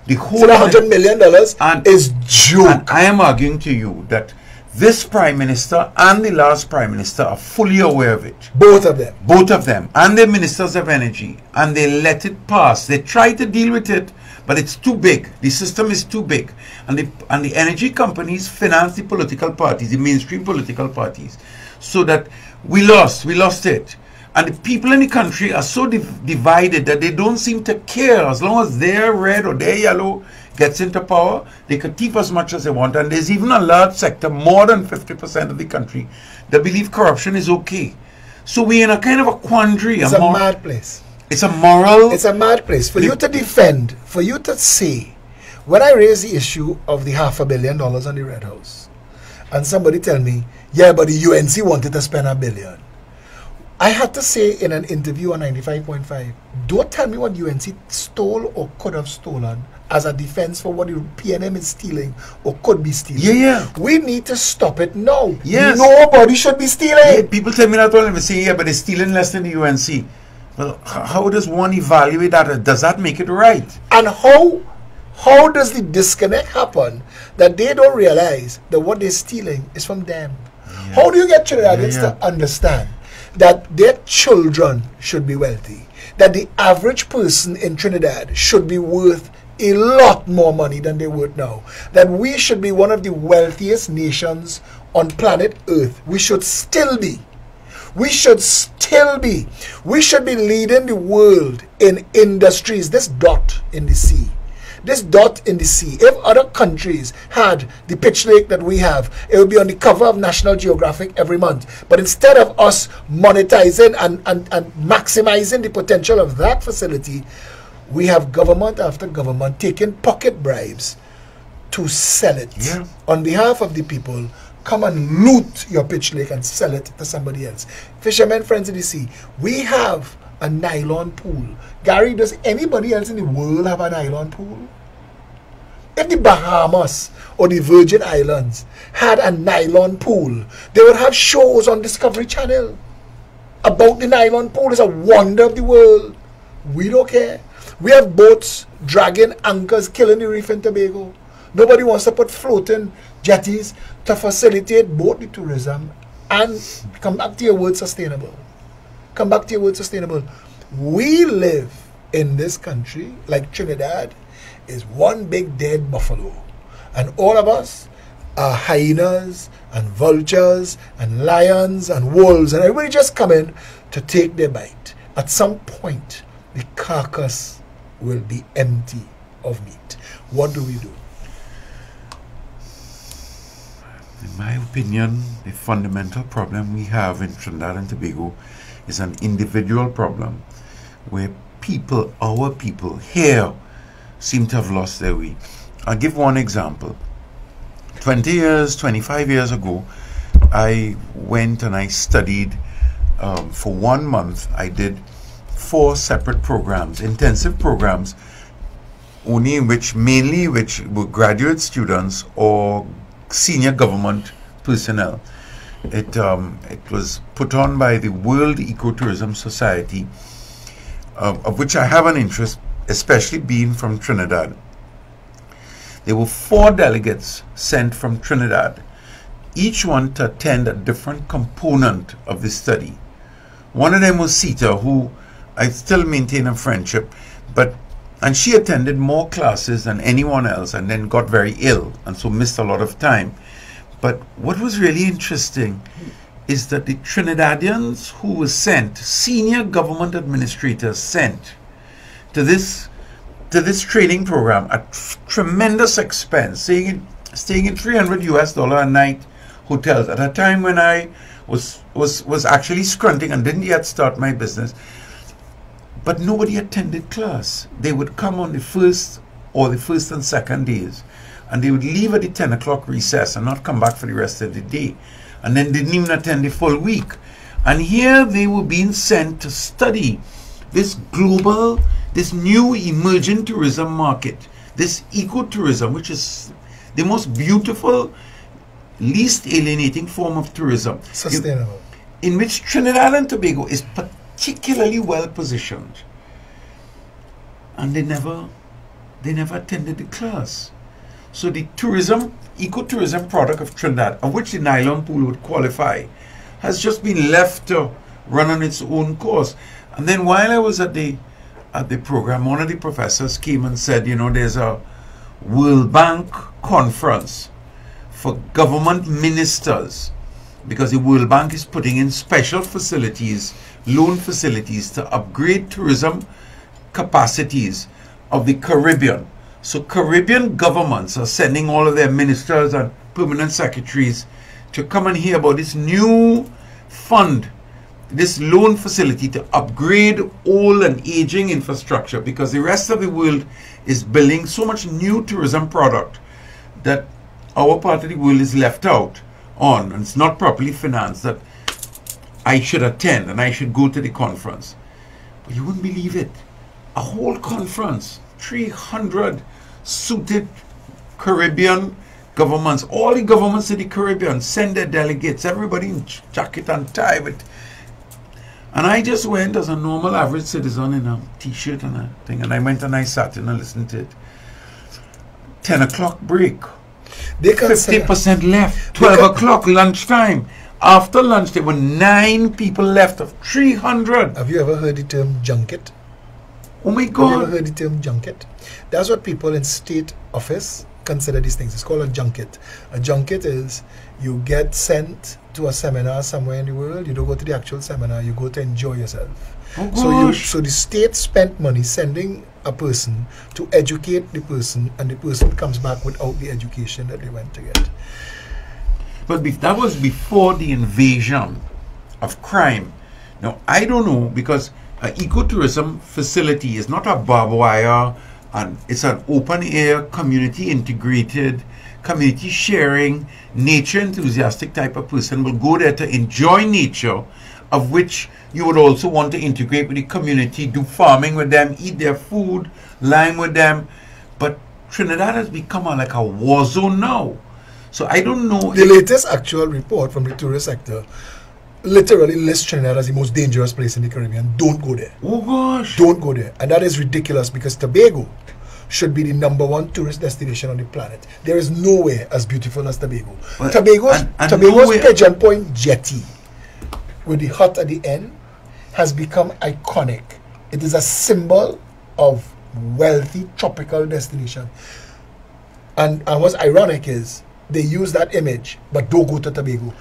The whole So hundred million dollars And- is joke. And I am arguing to you that this Prime Minister and the last Prime Minister are fully aware of it. Both of them. Both of them. And the Ministers of Energy. And they let it pass. They try to deal with it, but it's too big. The system is too big. And the, and the energy companies finance the political parties, the mainstream political parties. So that we lost. We lost it. And the people in the country are so div- divided that they don't seem to care. As long as they're red or they're yellow gets into power, they can keep as much as they want. And there's even a large sector, more than 50% of the country, that believe corruption is okay. So we're in a kind of a quandary. It's a a mad place. It's a moral. It's a mad place. For you to defend, for you to say, when I raise the issue of the half a billion dollars on the Red House, and somebody tell me, yeah, but the UNC wanted to spend a billion. I had to say in an interview on 95.5, don't tell me what UNC stole or could have stolen as a defense for what the PNM is stealing or could be stealing. Yeah, yeah. We need to stop it now. Yes. Nobody should be stealing. Yeah, people tell me that all and they say, yeah, but they're stealing less than the UNC. Well, how does one evaluate that? Does that make it right? And how how does the disconnect happen that they don't realize that what they're stealing is from them? How do you get Trinidadians Yeah, yeah. to understand that their children should be wealthy? That the average person in Trinidad should be worth a lot more money than they would now. That we should be one of the wealthiest nations on planet Earth. We should still be. We should still be. We should be leading the world in industries. This dot in the sea. This dot in the sea. If other countries had the pitch lake that we have, it would be on the cover of National Geographic every month. But instead of us monetizing and, and, and maximizing the potential of that facility, we have government after government taking pocket bribes to sell it Yeah. on behalf of the people. Come and loot your pitch lake and sell it to somebody else. Fishermen friends of the sea, we have a nylon pool. Gary, does anybody else in the world have a nylon pool? If the Bahamas or the Virgin Islands had a nylon pool, they would have shows on Discovery Channel about the nylon pool. It's a wonder of the world. We don't care. We have boats dragging anchors, killing the reef in Tobago. Nobody wants to put floating jetties to facilitate both the tourism and come back to your word sustainable. Come back to your word sustainable. We live in this country like Trinidad is one big dead buffalo. And all of us are hyenas and vultures and lions and wolves and everybody just come in to take their bite. At some point, the carcass will be empty of meat. What do we do? In my opinion, the fundamental problem we have in Trinidad and Tobago is an individual problem where people, our people here, seem to have lost their way. I'll give one example. 20 years, 25 years ago, I went and I studied um, for one month. I did four separate programs, intensive programs, only in which mainly which were graduate students or senior government personnel. It um, it was put on by the World Ecotourism Society, of which I have an interest, especially being from Trinidad. There were four delegates sent from Trinidad, each one to attend a different component of the study. One of them was Sita, who I still maintain a friendship, but and she attended more classes than anyone else and then got very ill and so missed a lot of time. But what was really interesting is that the Trinidadians who were sent, senior government administrators sent to this to this training program at tremendous expense, staying in, staying in 300 US dollar a night hotels at a time when I was was was actually scrunting and didn't yet start my business. But nobody attended class. They would come on the first or the first and second days and they would leave at the 10 o'clock recess and not come back for the rest of the day. And then didn't even attend the full week. And here they were being sent to study this global, this new emerging tourism market, this ecotourism, which is the most beautiful, least alienating form of tourism. Sustainable. In which Trinidad and Tobago is particularly well positioned. And they never they never attended the class. So the tourism, ecotourism product of Trinidad, of which the nylon pool would qualify, has just been left to run on its own course. And then while I was at the at the program, one of the professors came and said, you know, there's a World Bank conference for government ministers because the World Bank is putting in special facilities, loan facilities to upgrade tourism capacities of the Caribbean. So Caribbean governments are sending all of their ministers and permanent secretaries to come and hear about this new fund, this loan facility to upgrade old and aging infrastructure because the rest of the world is building so much new tourism product that our part of the world is left out on and it's not properly financed that I should attend and I should go to the conference. But you wouldn't believe it. A whole conference, 300 suited Caribbean governments, all the governments of the Caribbean send their delegates, everybody in jacket and tie with and I just went as a normal average citizen in a t-shirt and a thing, and I went and I sat and I listened to it. 10 o'clock break. They Fifty consider, percent left. Twelve o'clock lunchtime. After lunch, there were nine people left of three hundred. have you ever heard the term junket? Oh my God. Have you ever heard the term junket? That's what people in state office consider these things. It's called a junket. A junket is you get sent to a seminar somewhere in the world. You don't go to the actual seminar. You go to enjoy yourself. Oh So you, so the state spent money sending a person to educate the person, and the person comes back without the education that they went to get. But that was before the invasion of crime. Now I don't know because an ecotourism facility is not a barbed wire, and it's an open air, community integrated, community sharing, nature enthusiastic type of person will go there to enjoy nature, of which you would also want to integrate with the community, do farming with them, eat their food, lime with them. But Trinidad has become a, like a war zone now. So I don't know. The latest actual report from the tourist sector literally lists Trinidad as the most dangerous place in the Caribbean. Don't go there. Oh gosh. Don't go there. And that is ridiculous because Tobago should be the number one tourist destination on the planet. There is nowhere as beautiful as Tobago. Well, Tobago's, and- and Tobago's nowhere- Pigeon Point jetty with the hut at the end has become iconic. It is a symbol of wealthy tropical destination. And, and what's ironic is they use that image but don't go to Tobago.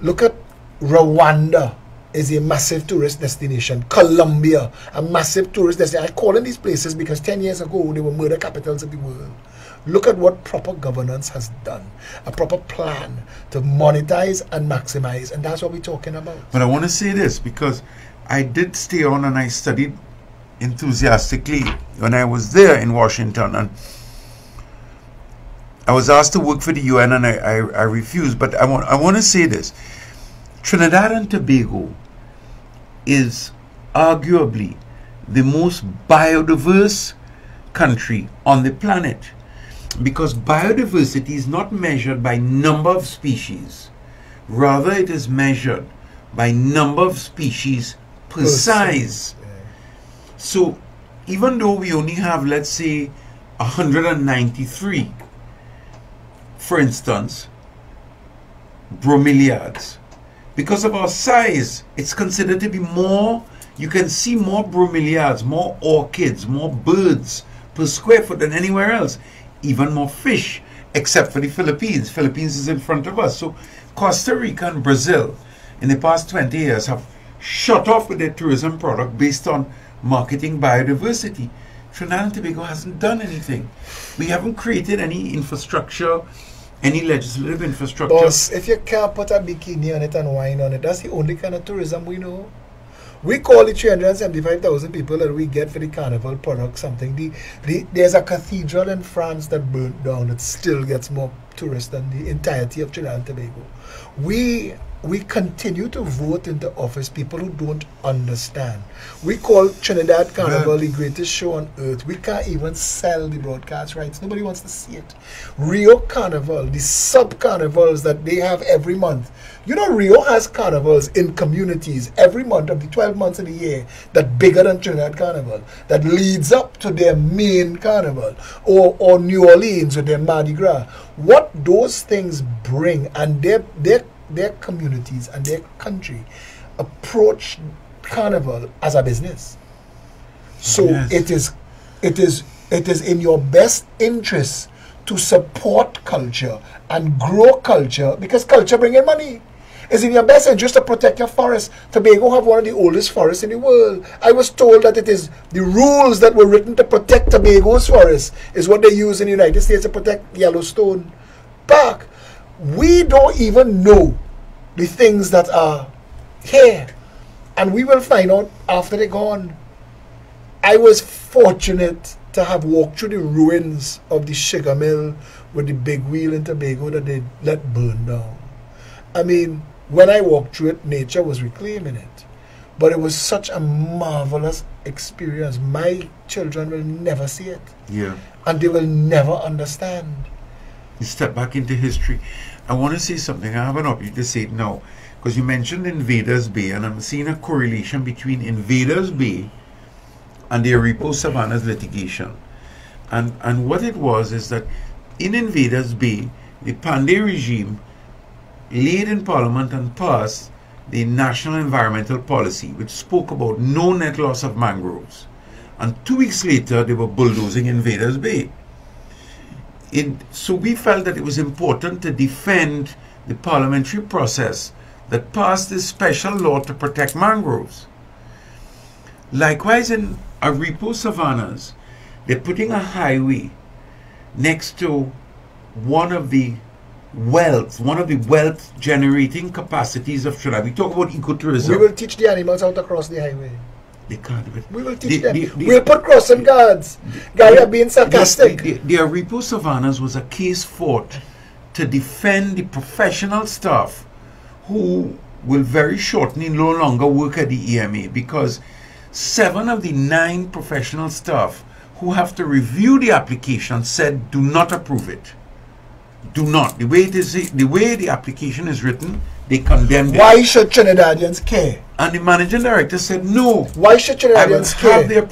Look at Rwanda is a massive tourist destination. Colombia, a massive tourist destination. I call in these places because 10 years ago they were murder capitals of the world. Look at what proper governance has done. A proper plan to monetize and maximize. And that's what we're talking about. But I want to say this because I did stay on and I studied enthusiastically when I was there in Washington. And I was asked to work for the UN and I, I, I refused. But I want, I want to say this. Trinidad and Tobago is arguably the most biodiverse country on the planet because biodiversity is not measured by number of species. Rather it is measured by number of species per size. so even though we only have let's say 193 for instance bromeliads. Because of our size it's considered to be more you can see more bromeliads more orchids more birds per square foot than anywhere else. Even more fish except for the philippines. Philippines is in front of us. So costa rica and brazil in the past 20 years have shut off with their tourism product based on marketing biodiversity. Trinidad and tobago hasn't done anything. We haven't created any infrastructure any legislative infrastructure Boss, if you can't put a bikini on it and wine on it, that's the only kind of tourism we know. We call it 375,000 people that we get for the carnival product something. The, the, there's a cathedral in France that burnt down that still gets more tourists than the entirety of Trinidad and Tobago. We we continue to vote into office people who don't understand. We call Trinidad Carnival the greatest show on earth. We can't even sell the broadcast rights. Nobody wants to see it. Rio Carnival, the sub carnivals that they have every month. You know, Rio has carnivals in communities every month of the 12 months of the year that bigger than Trinidad Carnival, that leads up to their main carnival, or, or New Orleans with their Mardi Gras. What those things bring, and their, their their communities and their country approach carnival as a business. So yes. it is it is it is in your best interest to support culture and grow culture because culture brings money. It's in your best interest to protect your forest. Tobago have one of the oldest forests in the world. I was told that it is the rules that were written to protect Tobago's forest is what they use in the United States to protect Yellowstone Park. We don't even know the things that are here. And we will find out after they're gone. I was fortunate to have walked through the ruins of the sugar mill with the big wheel in Tobago that they let burn down. I mean, when I walked through it, nature was reclaiming it. But it was such a marvelous experience. My children will never see it. Yeah. And they will never understand. You step back into history. I want to say something. I have an opportunity to say it now. Because you mentioned Invaders Bay, and I'm seeing a correlation between Invaders Bay and the Aripo Savannas litigation. And, and what it was is that in Invaders Bay, the Panday regime laid in Parliament and passed the National Environmental Policy, which spoke about no net loss of mangroves. And two weeks later, they were bulldozing Invaders Bay so we felt that it was important to defend the parliamentary process that passed this special law to protect mangroves. Likewise, in Aripo savannas, they're putting a highway next to one of the wealth, one of the wealth generating capacities of Trinidad. We talk about ecotourism. We will teach the animals how to cross the highway. They can't do. We will teach the, them. The, we'll put crossing guards. Are being sarcastic. The, the, Aripo Savannas was a case fought to defend the professional staff who will very shortly no longer work at the EMA because seven of the nine professional staff who have to review the application said do not approve it. Do not. The way it is the way the application is written, they condemned Why it. should Trinidadians care? And the managing director said, no. Why should Trinidadians care? Their...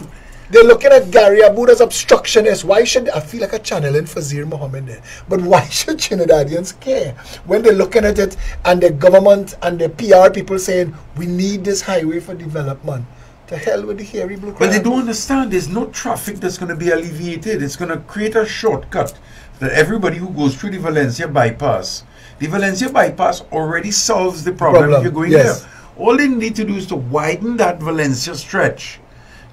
They're looking at Gary Aboud as obstructionist. Why should I feel like a channeling Fazeer Mohammed there? But why [laughs] should Trinidadians care when they're looking at it and the government and the PR people saying we need this highway for development? The hell with the hairy blue. But they don't understand. There's no traffic that's going to be alleviated. It's going to create a shortcut that everybody who goes through the Valencia bypass the Valencia bypass already solves the problem, problem. if you're going yes. there. All they need to do is to widen that Valencia stretch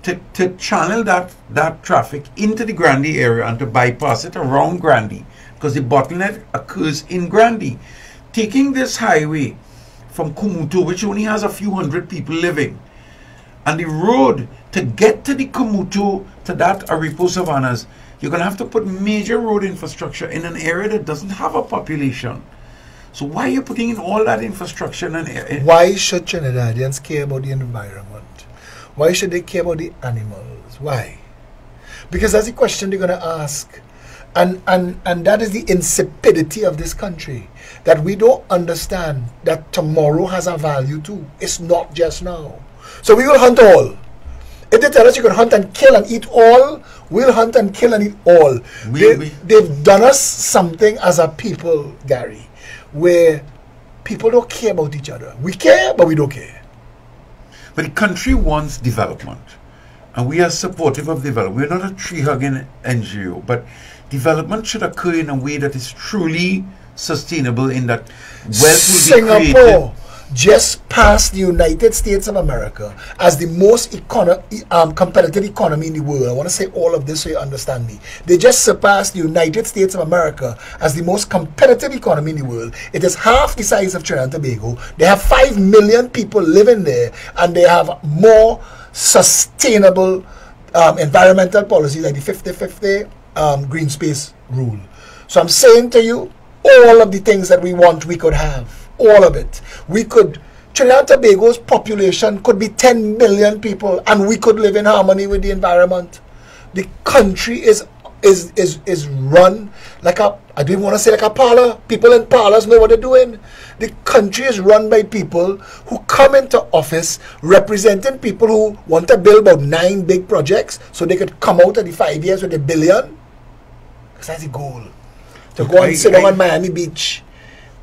to, to channel that, that traffic into the Grande area and to bypass it around Grande because the bottleneck occurs in Grande. Taking this highway from Cumuto, which only has a few hundred people living, and the road to get to the Cumuto to that Aripo Savannas, you're going to have to put major road infrastructure in an area that doesn't have a population. So why are you putting in all that infrastructure and why should Trinidadians care about the environment? Why should they care about the animals? Why? Because that's the question they're going to ask. And, and, and that is the insipidity of this country. That we don't understand that tomorrow has a value too. It's not just now. So we will hunt all. If they tell us you can hunt and kill and eat all, we'll hunt and kill and eat all. We, they, we. They've done us something as a people, Gary where people don't care about each other. We care, but we don't care. But the country wants development. And we are supportive of development. We're not a tree hugging NGO, but development should occur in a way that is truly sustainable in that wealth will Singapore, be created. Just passed the United States of America as the most econo- um, competitive economy in the world. I want to say all of this so you understand me. They just surpassed the United States of America as the most competitive economy in the world. It is half the size of Trinidad and Tobago. They have 5 million people living there and they have more sustainable um, environmental policies like the 50-50 um, green space rule. So I'm saying to you, all of the things that we want, we could have. All of it. We could, Trinidad and Tobago's population could be 10 million people and we could live in harmony with the environment. The country is is is is run like a I don't want to say like a parlor. People in parlors know what they're doing. The country is run by people who come into office representing people who want to build about nine big projects so they could come out of the five years with a billion. Because that's the goal. To go and sit down on Miami Beach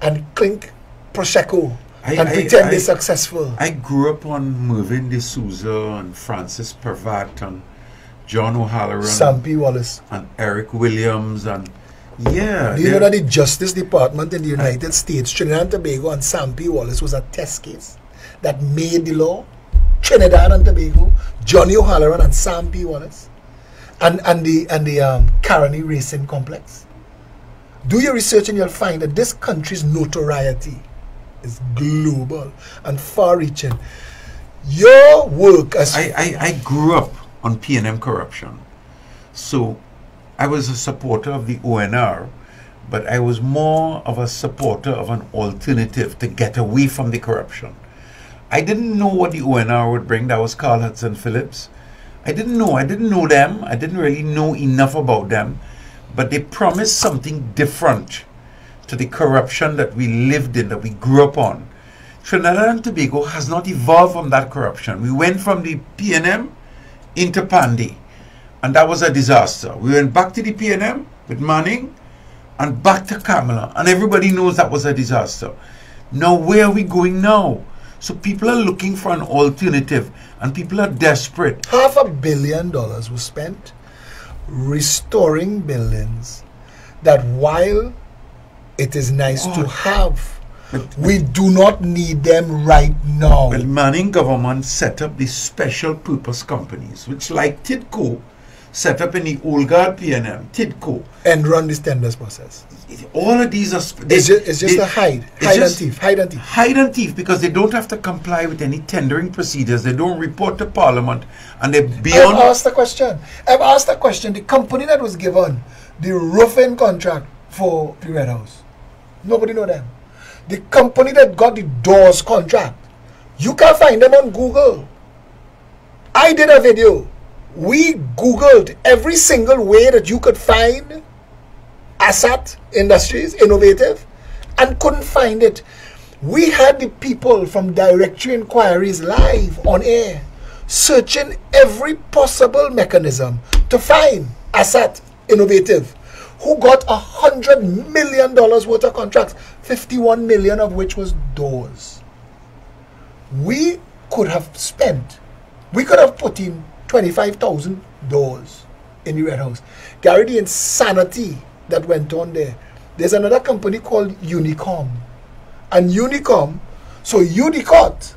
and clink Prosecco I- and I- pretend I- they're successful. I grew up on Mervyn D'Souza and Francis Prevatt and John O'Halloran Sam P. Wallace. and Eric Williams and yeah. Do you know that the Justice Department in the United States, Trinidad and Tobago, and Sam P. Wallace was a test case that made the law? Trinidad and Tobago, Johnny O'Halloran and Sam P. Wallace, and and the and the um, Caroni Racing Complex. Do your research and you'll find that this country's notoriety is global and far-reaching. Your work as I, I, I grew up on PNM corruption. So I was a supporter of the ONR, but I was more of a supporter of an alternative to get away from the corruption. I didn't know what the ONR would bring. That was Karl Hudson-Phillips. I didn't know. I didn't know them. I didn't really know enough about them. But they promised something different to the corruption that we lived in, that we grew up on. Trinidad and Tobago has not evolved from that corruption. We went from the PNM into Panday, and that was a disaster. We went back to the PNM with Manning and back to Kamala, and everybody knows that was a disaster. Now, where are we going now? So people are looking for an alternative, and people are desperate. half a billion dollars was spent restoring buildings that while it is nice to have But- we do not need them right now Well, Manning government set up these special purpose companies, which like Tidco, set up in the old guard PNM, Tidco. and run this tenders process All of these are. they- it's just, it's just they- a hide hide and thief hide and thief hide and thief because they don't have to comply with any tendering procedures. They don't report to Parliament, and they're I've beyond. asked the question I've asked the question the company that was given the roofing contract for the Red House nobody know them the company that got the doors contract you can find them on Google I did a video. We Googled every single way that you could find asset Industries innovative and couldn't find it. We had the people from Directory Inquiries live on air searching every possible mechanism to find asset Innovative, who got a hundred million dollars worth of contracts, 51 million of which was doors we could have spent, we could have put in 25,000 dollars in the Red House. Gary, the insanity that went on there. There's another company called Unicom. And Unicom, so Unicot,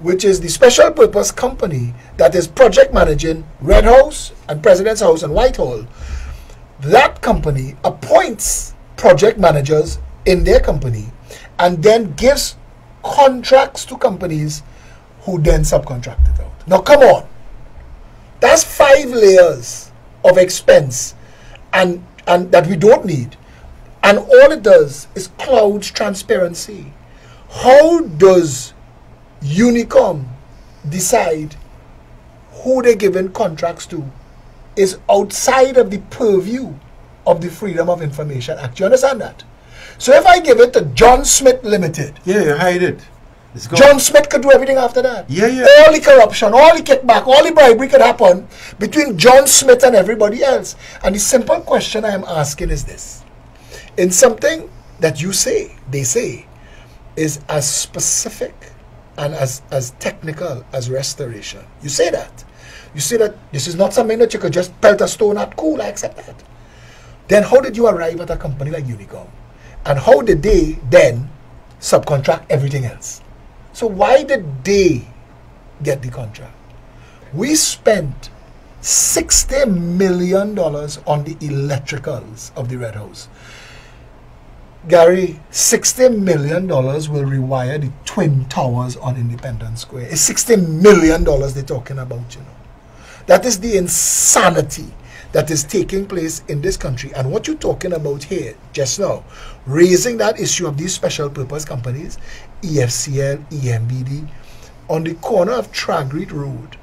which is the special purpose company that is project managing Red House and President's House and Whitehall, that company appoints project managers in their company and then gives contracts to companies who then subcontract it out. Now, come on. That's five layers of expense and, and that we don't need. And all it does is clouds transparency. How does Unicom decide who they're giving contracts to is outside of the purview of the Freedom of Information Act. You understand that? So if I give it to John Smith Limited, Yeah, you hide it. John Smith could do everything after that. Yeah, yeah. All the corruption, all the kickback, all the bribery could happen between John Smith and everybody else. And the simple question I am asking is this. In something that you say, they say, is as specific and as, as technical as restoration. You say that. You see that this is not something that you could just pelt a stone at. Cool, I accept that. Then how did you arrive at a company like Unicom? And how did they then subcontract everything else? So why did they get the contract? We spent $60 million on the electricals of the Red House. Gary, $60 million will rewire the Twin Towers on Independence Square. It's $60 million they're talking about, you know. That is the insanity that is taking place in this country. And what you're talking about here just now, raising that issue of these special purpose companies, EFCL, EMBD, on the corner of Tragarete Road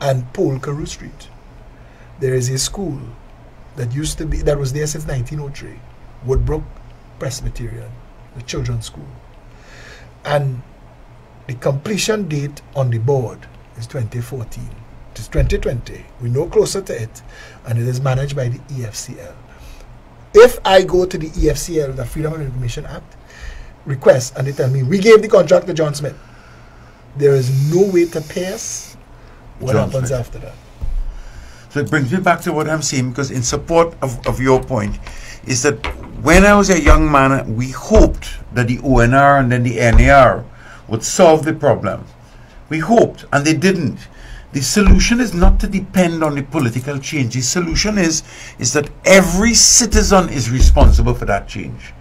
and Polkaru Street, there is a school that used to be, that was there since 1903, Woodbrook Presbyterian, the children's school. And the completion date on the board is 2014. It is 2020. We're no closer to it, and it is managed by the EFCL. If I go to the EFCL, the Freedom of Information Act, request, and they tell me, we gave the contract to John Smith, there is no way to pass what John happens Smith. after that. So it brings me back to what I'm saying because, in support of, of your point, is that when I was a young man, we hoped that the ONR and then the NAR would solve the problem. We hoped, and they didn't. The solution is not to depend on the political change. The solution is is that every citizen is responsible for that change.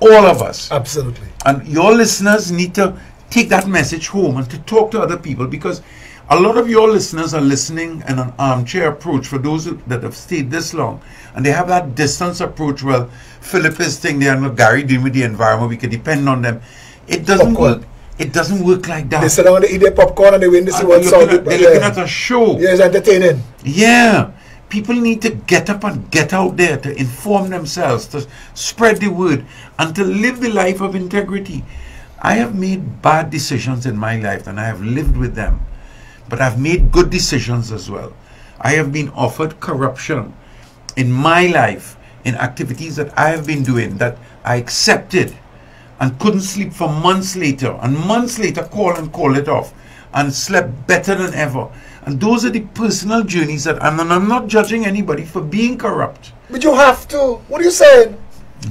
All of us. Absolutely. And your listeners need to take that message home and to talk to other people because a lot of your listeners are listening in an armchair approach for those that have stayed this long. And they have that distance approach. Well, Phillip is thing they are not Gary dealing with the environment. We can depend on them. It doesn't work. It doesn't work like that. They sit down and they eat their popcorn and they win to see And what's they're on they're looking at a show. Yeah, it's entertaining. Yeah. People need to get up and get out there to inform themselves, to spread the word, and to live the life of integrity. I have made bad decisions in my life and I have lived with them. But I've made good decisions as well. I have been offered corruption in my life, in activities that I have been doing that I accepted and couldn't sleep for months later, and months later call and call it off, and slept better than ever. And those are the personal journeys that, and I'm not judging anybody for being corrupt. But you have to. What are you saying?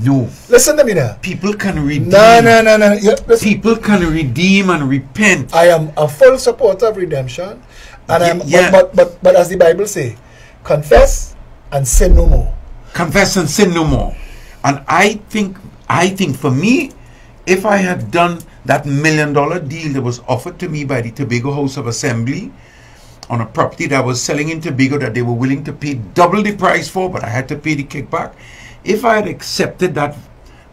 No, Listen to me now. people can redeem. No, no, no, no. Yeah. People can redeem and repent. I am a full supporter of redemption, and I'm. yeah. But, but but but as the Bible say, confess and sin no more. confess and sin no more. And I think, I think for me, if I had done that million dollar deal that was offered to me by the Tobago House of Assembly on a property that I was selling in Tobago that they were willing to pay double the price for, but I had to pay the kickback. If I had accepted that,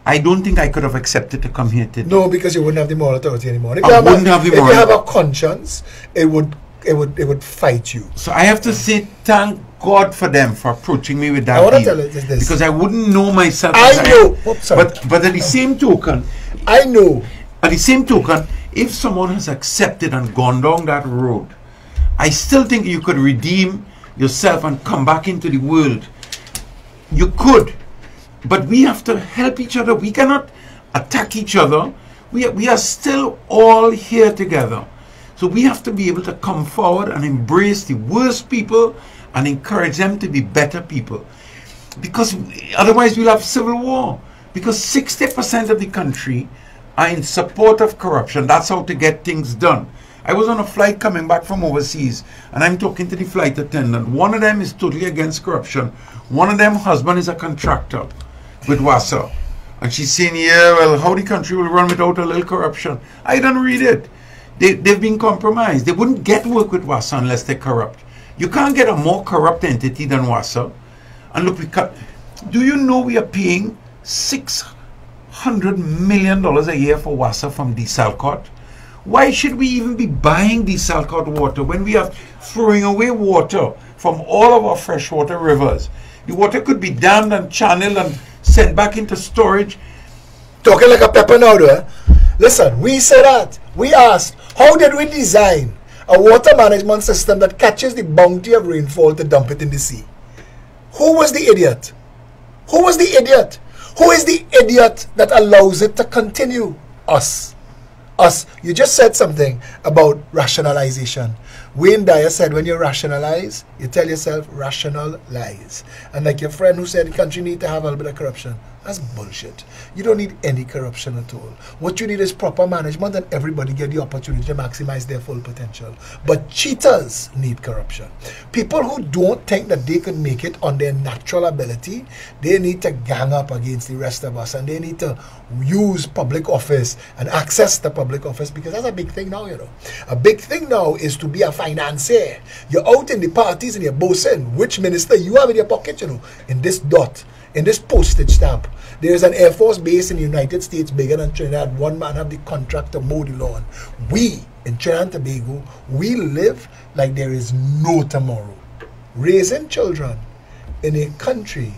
I don't think I could have accepted to come here today. No, because you wouldn't have the moral authority anymore. If I wouldn't a, have the moral if you have a conscience, it would it would it would fight you. So I have to say thank God for them for approaching me with that I wanna tell you this- because I wouldn't know myself. I know. Oops. But but at the same token, I know. At the same token, if someone has accepted and gone down that road, I still think you could redeem yourself and come back into the world. You could. But we have to help each other. We cannot attack each other. We are, we are still all here together. So we have to be able to come forward and embrace the worst people and encourage them to be better people. Because otherwise we'll have civil war. Because 60% of the country are in support of corruption. That's how to get things done. I was on a flight coming back from overseas and I'm talking to the flight attendant. One of them is totally against corruption. One of them husband is a contractor with WASA. And she's saying, yeah, well, how the country will run without a little corruption. I don't read it. They, they've been compromised. They wouldn't get work with WASA unless they're corrupt. You can't get a more corrupt entity than WASA. And look, we cut. Do you know we are paying six hundred million dollars a year for WASA from Desalcott? Why should we even be buying Desalcott water when we are throwing away water from all of our freshwater rivers? The water could be dammed and channeled and sent back into storage. Talking like a pepper now, though. eh? Listen, we said that. We asked, how did we design a water management system that catches the bounty of rainfall to dump it in the sea? Who was the idiot? Who was the idiot? Who is the idiot that allows it to continue? Us. Us. You just said something about rationalization. Wayne Dyer said, when you rationalize, you tell yourself rational lies. And like your friend who said the country need to have a little bit of corruption. That's bullshit. You don't need any corruption at all. What you need is proper management and everybody get the opportunity to maximize their full potential. But cheaters need corruption. People who don't think that they could make it on their natural ability, they need to gang up against the rest of us and they need to use public office and access the public office because that's a big thing now, you know. A big thing now is to be a financier. You're out in the parties and you're boasting which minister you have in your pocket, you know, in this dot in this postage stamp. There is an Air Force base in the United States bigger than Trinidad. One man have the contract to mow the lawn. We, in Trinidad and Tobago, we live like there is no tomorrow. Raising children in a country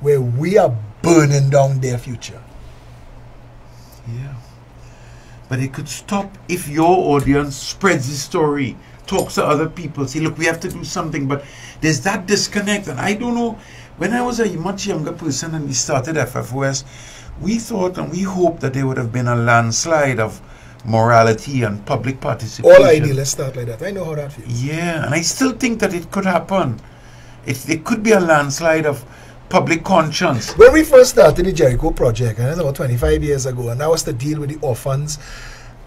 where we are burning down their future. Yeah. But it could stop if your audience spreads the story, talks to other people, say, look, we have to do something. But there's that disconnect. And I don't know when I was a much younger person and we started FFOS, we thought and we hoped that there would have been a landslide of morality and public participation. All idealists start like that. I know how that feels. Yeah, and I still think that it could happen. It, it could be a landslide of public conscience. When we first started the Jericho project, and that's about 25 years ago, and that was to deal with the orphans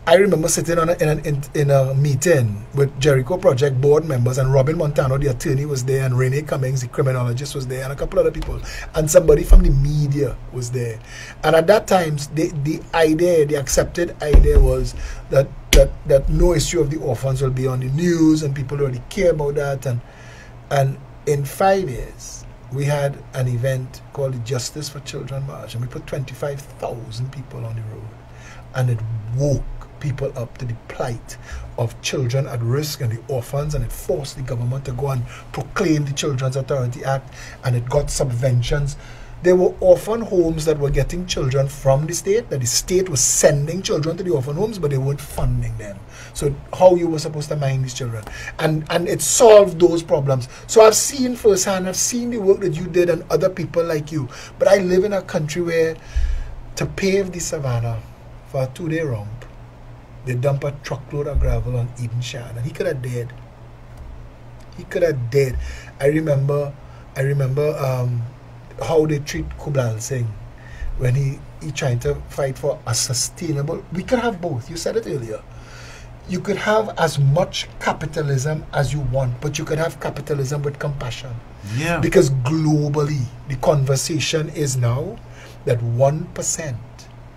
I remember sitting on a, in, in, in, a meeting with Jericho Project board members, and Robin Montano, the attorney, was there, and Renee Cummings, the criminologist, was there, and a couple other people, and somebody from the media was there. And at that time, the, the idea, the accepted idea was that, that, that no issue of the orphans will be on the news, and people already care about that. And, and in five years, we had an event called the Justice for Children March, and we put 25,000 people on the road. And it woke people up to the plight of children at risk and the orphans, and it forced the government to go and proclaim the Children's Authority Act, and it got subventions. There were orphan homes that were getting children from the state, that the state was sending children to the orphan homes, but they weren't funding them. So how you were supposed to mind these children. And and it solved those problems. So I've seen firsthand, I've seen the work that you did and other people like you. But I live in a country where to pave the savannah for a two-day round they dump a truckload of gravel on Eden Shand, and he could have died. He could have died. I remember, I remember um, how they treat Kublalsingh when he he trying to fight for a sustainable. We could have both. You said it earlier. You could have as much capitalism as you want, but you could have capitalism with compassion. Yeah. Because globally, the conversation is now that one percent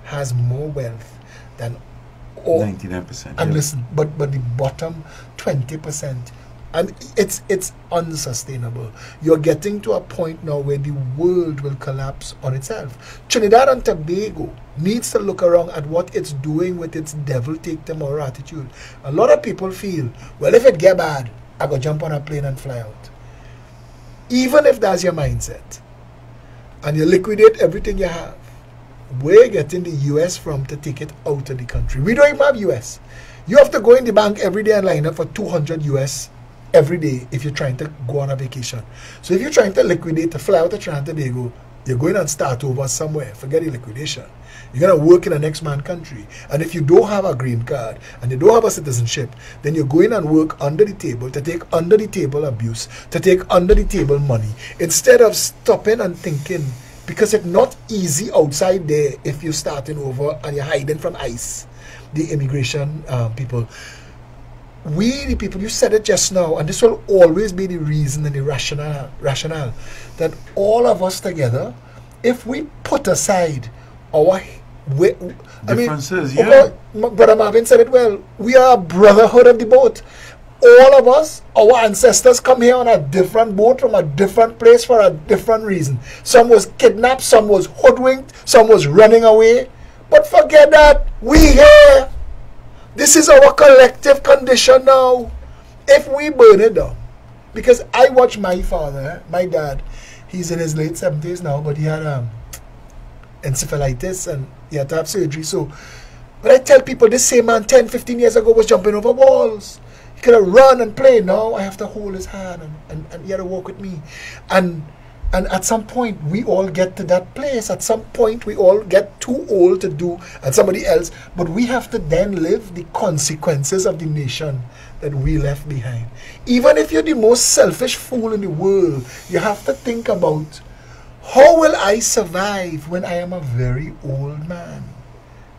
has more wealth than or 99%. And yeah. listen, but but the bottom 20%, and it's it's unsustainable. You're getting to a point now where the world will collapse on itself. Trinidad and Tobago needs to look around at what it's doing with its devil take tomorrow attitude. A lot of people feel, well, if it get bad, I go jump on a plane and fly out. Even if that's your mindset, and you liquidate everything you have, we're getting the US from take it out of the country. We don't even have US. You have to go in the bank every day and line up for 200 US every day if you're trying to go on a vacation. So if you're trying to liquidate to fly out to Trinidad and Tobago, you're going and start over somewhere. Forget the liquidation. You're going to work in a next man country. And if you don't have a green card and you don't have a citizenship, then you're going and work under the table to take under the table abuse, to take under the table money, instead of stopping and thinking because it's not easy outside there if you're starting over and you're hiding from ICE, the immigration um, people. We, the people, you said it just now, and this will always be the reason and the rationale, rationale that all of us together, if we put aside our we, I mean, yeah. Brother Marvin said it well. We are a brotherhood of the boat all of us, our ancestors come here on a different boat from a different place for a different reason. Some was kidnapped, some was hoodwinked, some was running away. But forget that. We here. This is our collective condition now. If we burn it down, because I watch my father, my dad, he's in his late 70s now, but he had um, encephalitis and he had to have surgery. So, but I tell people this same man 10, 15 years ago was jumping over walls. He could have run and played. No, I have to hold his hand and, and, and he had to walk with me. And And at some point, we all get to that place. At some point, we all get too old to do, and somebody else. But we have to then live the consequences of the nation that we left behind. Even if you're the most selfish fool in the world, you have to think about how will I survive when I am a very old man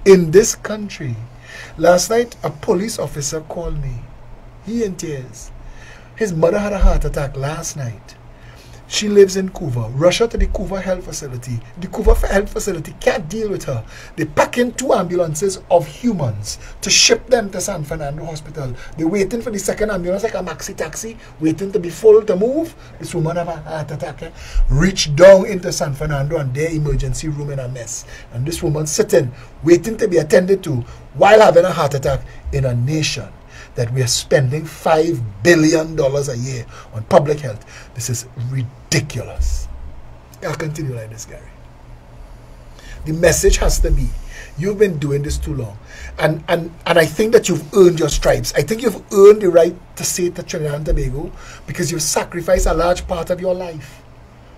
in this country? Last night, a police officer called me. He in tears. His mother had a heart attack last night. She lives in Couva. Rush her to the Couva Health Facility. The Couva Health Facility can't deal with her. They pack in two ambulances of humans to ship them to San Fernando Hospital. They're waiting for the second ambulance like a maxi taxi, waiting to be full to move. This woman have a heart attack. Eh? Reach down into San Fernando and their emergency room in a mess. And this woman sitting, waiting to be attended to while having a heart attack in a nation that we are spending $5 billion a year on public health. This is ridiculous. I'll continue like this, Gary. The message has to be you've been doing this too long. And, and, and I think that you've earned your stripes. I think you've earned the right to say to Trinidad and Tobago because you've sacrificed a large part of your life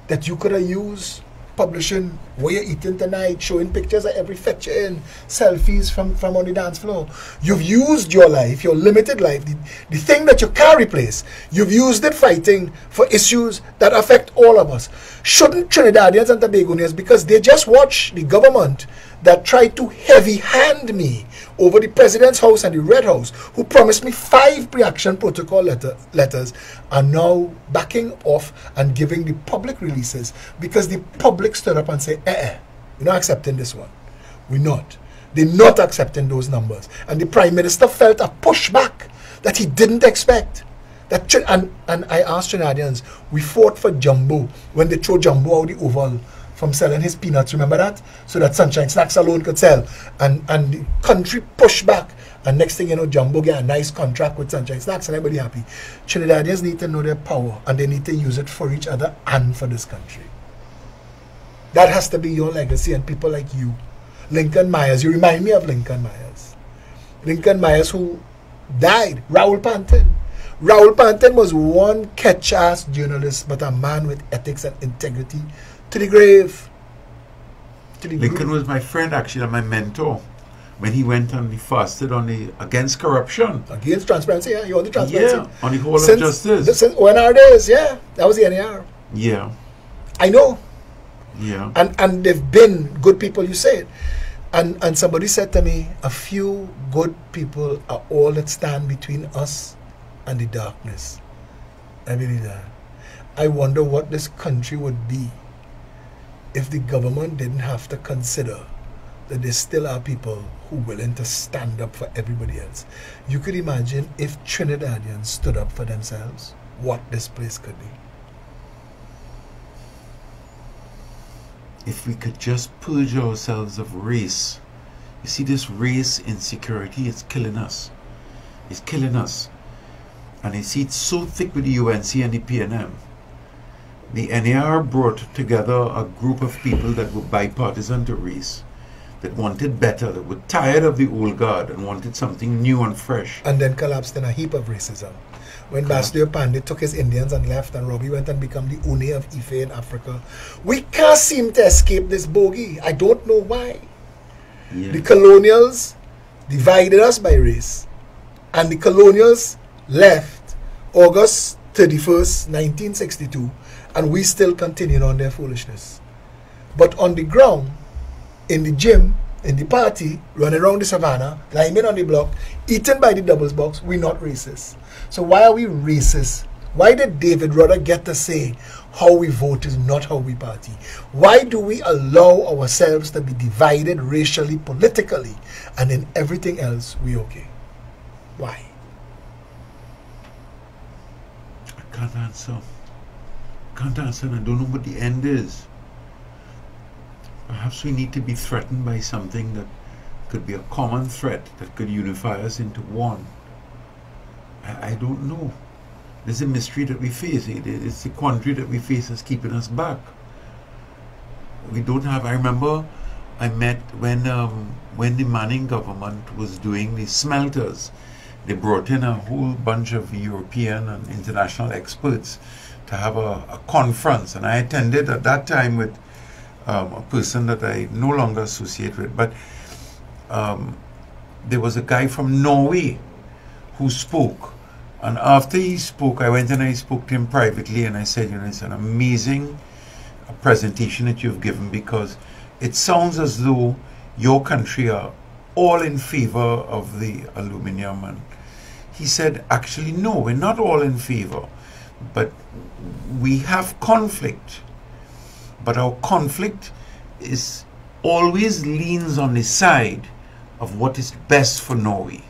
that you could have used publishing what you're eating tonight, showing pictures of every fetcher in, selfies from, from on the dance floor. You've used your life, your limited life, the, the thing that you can't replace, you've used it fighting for issues that affect all of us. Shouldn't Trinidadians and Tobagonians, because they just watch the government that tried to heavy hand me over the president's house and the Red House, who promised me five pre-action protocol letter, letters, are now backing off and giving the public releases because the public stood up and said, eh, eh, we're not accepting this one. We're not. They're not accepting those numbers. And the Prime Minister felt a pushback that he didn't expect. That and, and I asked Trinidadians, we fought for Jumbo when they threw Jumbo out the Oval from selling his peanuts. Remember that? So that Sunshine Snacks alone could sell. And and the country pushed back. And next thing you know, Jumbo get a nice contract with Sunshine Snacks and everybody happy. Trinidadians need to know their power and they need to use it for each other and for this country. That has to be your legacy and people like you. Lincoln Myers, you remind me of Lincoln Myers. Lincoln Myers who died. Raoul Pantin. Raoul Pantin was one catch-ass journalist, but a man with ethics and integrity to the grave. To the Lincoln grave. was my friend, actually, and my mentor. When he went and he fasted on the against corruption, against transparency, yeah, you want the transparency, yeah, on the whole since, of justice. Since NR days, yeah, that was the NAR. Yeah, I know. Yeah, and and they've been good people. You said, and and somebody said to me, a few good people are all that stand between us and the darkness. I believe that. I wonder what this country would be if the government didn't have to consider that there still are people who are willing to stand up for everybody else. You could imagine if Trinidadians stood up for themselves, what this place could be. If we could just purge ourselves of race. You see, this race insecurity is killing us. It's killing us. And you see, it's so thick with the UNC and the PNM the NAR brought together a group of people that were bipartisan to race, that wanted better, that were tired of the old guard and wanted something new and fresh. And then collapsed in a heap of racism. When Basdeo Panday took his Indians and left and Robbie went and became the Ooni of Ife in Africa, we can't seem to escape this bogey. I don't know why. Yeah. The colonials divided us by race. And the colonials left August 31st, 1962 and we still continued on their foolishness. But on the ground, in the gym, in the party, running around the savannah, lying on the block, eaten by the doubles box, we're not racist. So why are we racist? Why did David Rudder get to say how we vote is not how we party? Why do we allow ourselves to be divided racially, politically, and in everything else we okay? Why? I can't answer can't answer and I don't know what the end is. Perhaps we need to be threatened by something that could be a common threat that could unify us into one. I, I don't know. There's a mystery that we face. It, it's the quandary that we face that's keeping us back. We don't have. I remember I met when um, when the Manning government was doing the smelters they brought in a whole bunch of European and international experts to have a, a conference, and I attended at that time with um, a person that I no longer associate with, but um, there was a guy from Norway who spoke. And after he spoke, I went and I spoke to him privately and I said, you know, it's an amazing presentation that you've given because it sounds as though your country are all in favor of the aluminium. And he said, actually, no, we're not all in favor, but we have conflict. But our conflict is always leans on the side of what is best for Norway.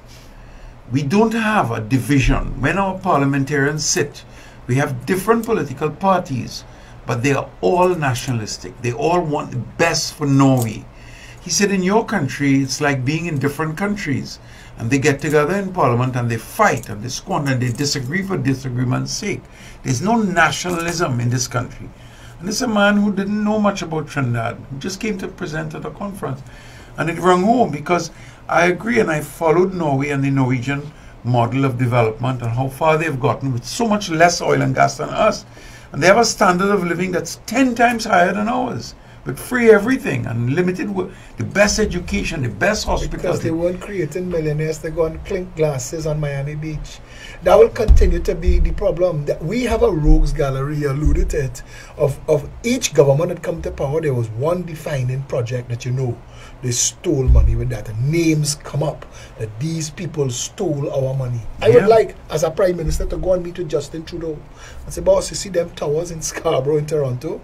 We don't have a division. When our parliamentarians sit, we have different political parties, but they are all nationalistic. They all want the best for Norway. He said, in your country, it's like being in different countries. And they get together in parliament and they fight and they squander and they disagree for disagreement's sake. There's no nationalism in this country. And this is a man who didn't know much about Trinidad, who just came to present at a conference. And it rang home because I agree and I followed Norway and the Norwegian model of development and how far they've gotten with so much less oil and gas than us. And they have a standard of living that's 10 times higher than ours with free everything unlimited limited the best education, the best hospitals. Because they weren't creating millionaires, they go and clink glasses on Miami Beach. That will continue to be the problem. That we have a rogues gallery, alluded to it, of, of each government that come to power, there was one defining project that you know they stole money with that. And names come up that these people stole our money. I yeah. would like, as a prime minister, to go and meet with Justin Trudeau and say, boss, you see them towers in Scarborough in Toronto?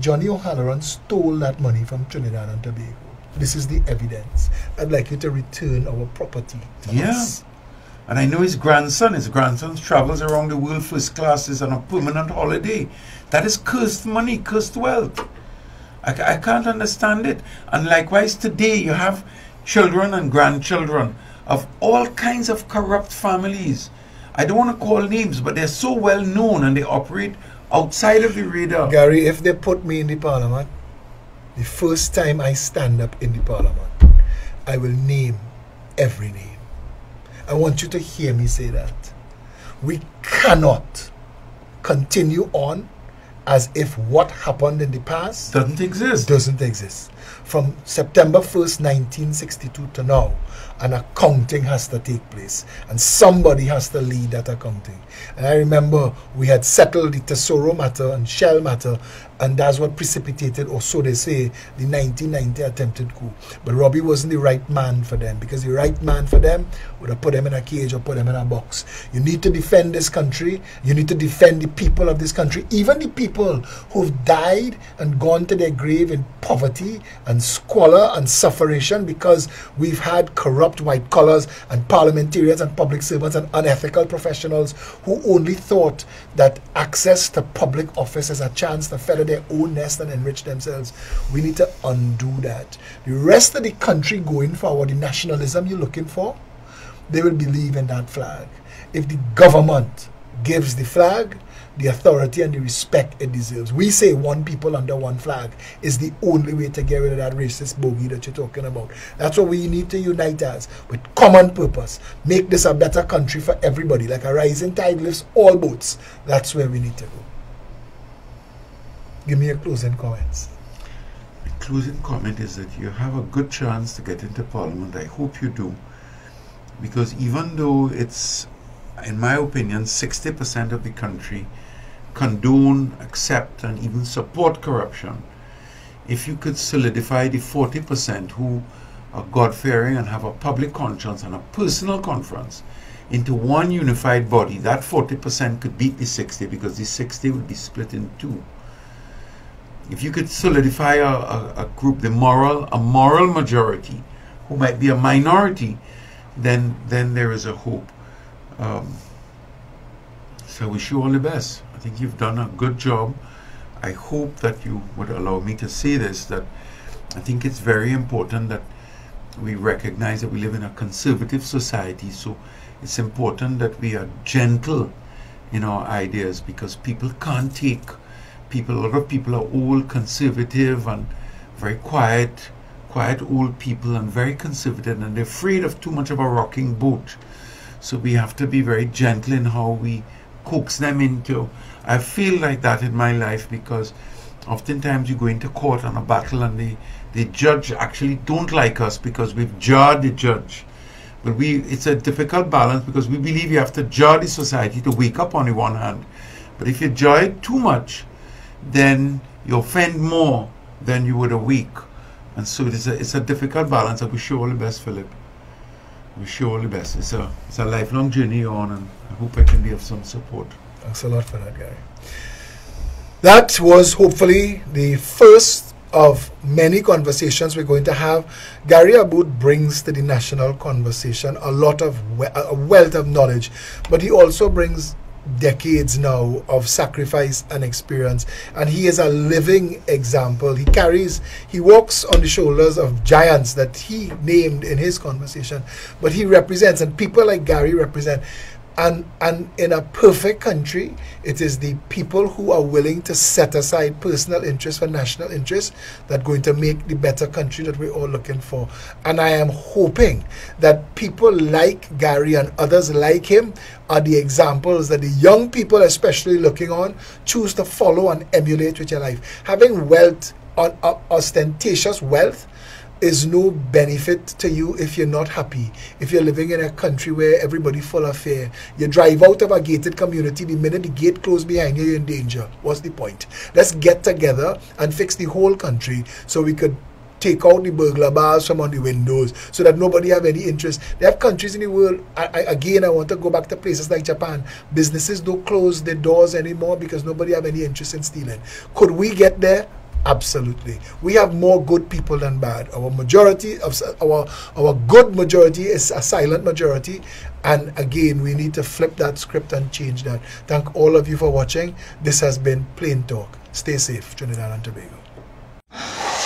Johnny O'Halloran stole that money from Trinidad and Tobago. This is the evidence. I'd like you to return our property yeah. Us. And I know his grandson, his grandson travels around the world first classes on a permanent holiday. That is cursed money, cursed wealth. I, I can't understand it. And likewise, today you have children and grandchildren of all kinds of corrupt families. I don't want to call names, but they're so well known and they operate outside of the radar. Gary, if they put me in the parliament, the first time I stand up in the parliament, I will name every name. I want you to hear me say that. We cannot continue on as if what happened in the past doesn't exist. Doesn't exist. From September 1st, 1962 to now, an accounting has to take place and somebody has to lead that accounting. And I remember we had settled the Tesoro matter and Shell matter and that's what precipitated, or so they say, the 1990 attempted coup. But Robbie wasn't the right man for them because the right man for them would have put them in a cage or put them in a box. You need to defend this country. You need to defend the people of this country, even the people who've died and gone to their grave in poverty and squalor and suffering because we've had corrupt white collars and parliamentarians and public servants and unethical professionals who only thought that access to public office is a chance to feather their own nest and enrich themselves. We need to undo that. The rest of the country going forward, the nationalism you're looking for, they will believe in that flag. If the government gives the flag, the authority and the respect it deserves. We say one people under one flag is the only way to get rid of that racist bogey that you're talking about. That's what we need to unite as with common purpose. Make this a better country for everybody. Like a rising tide lifts all boats. That's where we need to go. Give me your closing comments. My closing comment is that you have a good chance to get into Parliament. I hope you do. Because even though it's, in my opinion, 60% of the country condone, accept, and even support corruption, if you could solidify the 40% who are God fearing and have a public conscience and a personal conference into one unified body, that 40% could beat the 60 because the 60 would be split in two if you could solidify a, a, a, group, the moral, a moral majority, who might be a minority, then then there is a hope. Um, so I wish you all the best. I think you've done a good job. I hope that you would allow me to say this, that I think it's very important that we recognize that we live in a conservative society, so it's important that we are gentle in our ideas because people can't take people, a lot of people are old, conservative, and very quiet, quiet old people, and very conservative, and they're afraid of too much of a rocking boat. So we have to be very gentle in how we coax them into. I feel like that in my life because oftentimes you go into court on a battle and the, the judge actually don't like us because we've jarred the judge. But we it's a difficult balance because we believe you have to jar the society to wake up on the one hand. But if you jar it too much, then you offend more than you would a week. And so it's a, it's a difficult balance. I wish you all the best, Phillip. Wish you all the best. It's a, it's a lifelong journey on, and I hope I can be of some support. Thanks a lot for that, Gary. That was hopefully the first of many conversations we're going to have. Gary Aboud brings to the national conversation a lot of we- a wealth of knowledge, but he also brings decades now of sacrifice and experience. And he is a living example. He carries he walks on the shoulders of giants that he named in his conversation. But he represents and people like gary represent and and in a perfect country it is the people who are willing to set aside personal interests for national interests that are going to make the better country that we're all looking for. And i am hoping that people like gary and others like him are the examples that the young people especially looking on choose to follow and emulate with your life. Having wealth ostentatious wealth is no benefit to you if you're not happy. If you're living in a country where everybody full of fear, you drive out of a gated community, the minute the gate closed behind you, you're in danger. What's the point? Let's get together and fix the whole country so we could take out the burglar bars from on the windows so that nobody have any interest. They have countries in the world. I, I, again, I want to go back to places like Japan. Businesses don't close their doors anymore because nobody have any interest in stealing. Could we get there? Absolutely. We have more good people than bad. Our majority of our our good majority is a silent majority. And again, we need to flip that script and change that. Thank all of you for watching. This has been Plain Talk. Stay safe, Trinidad and Tobago.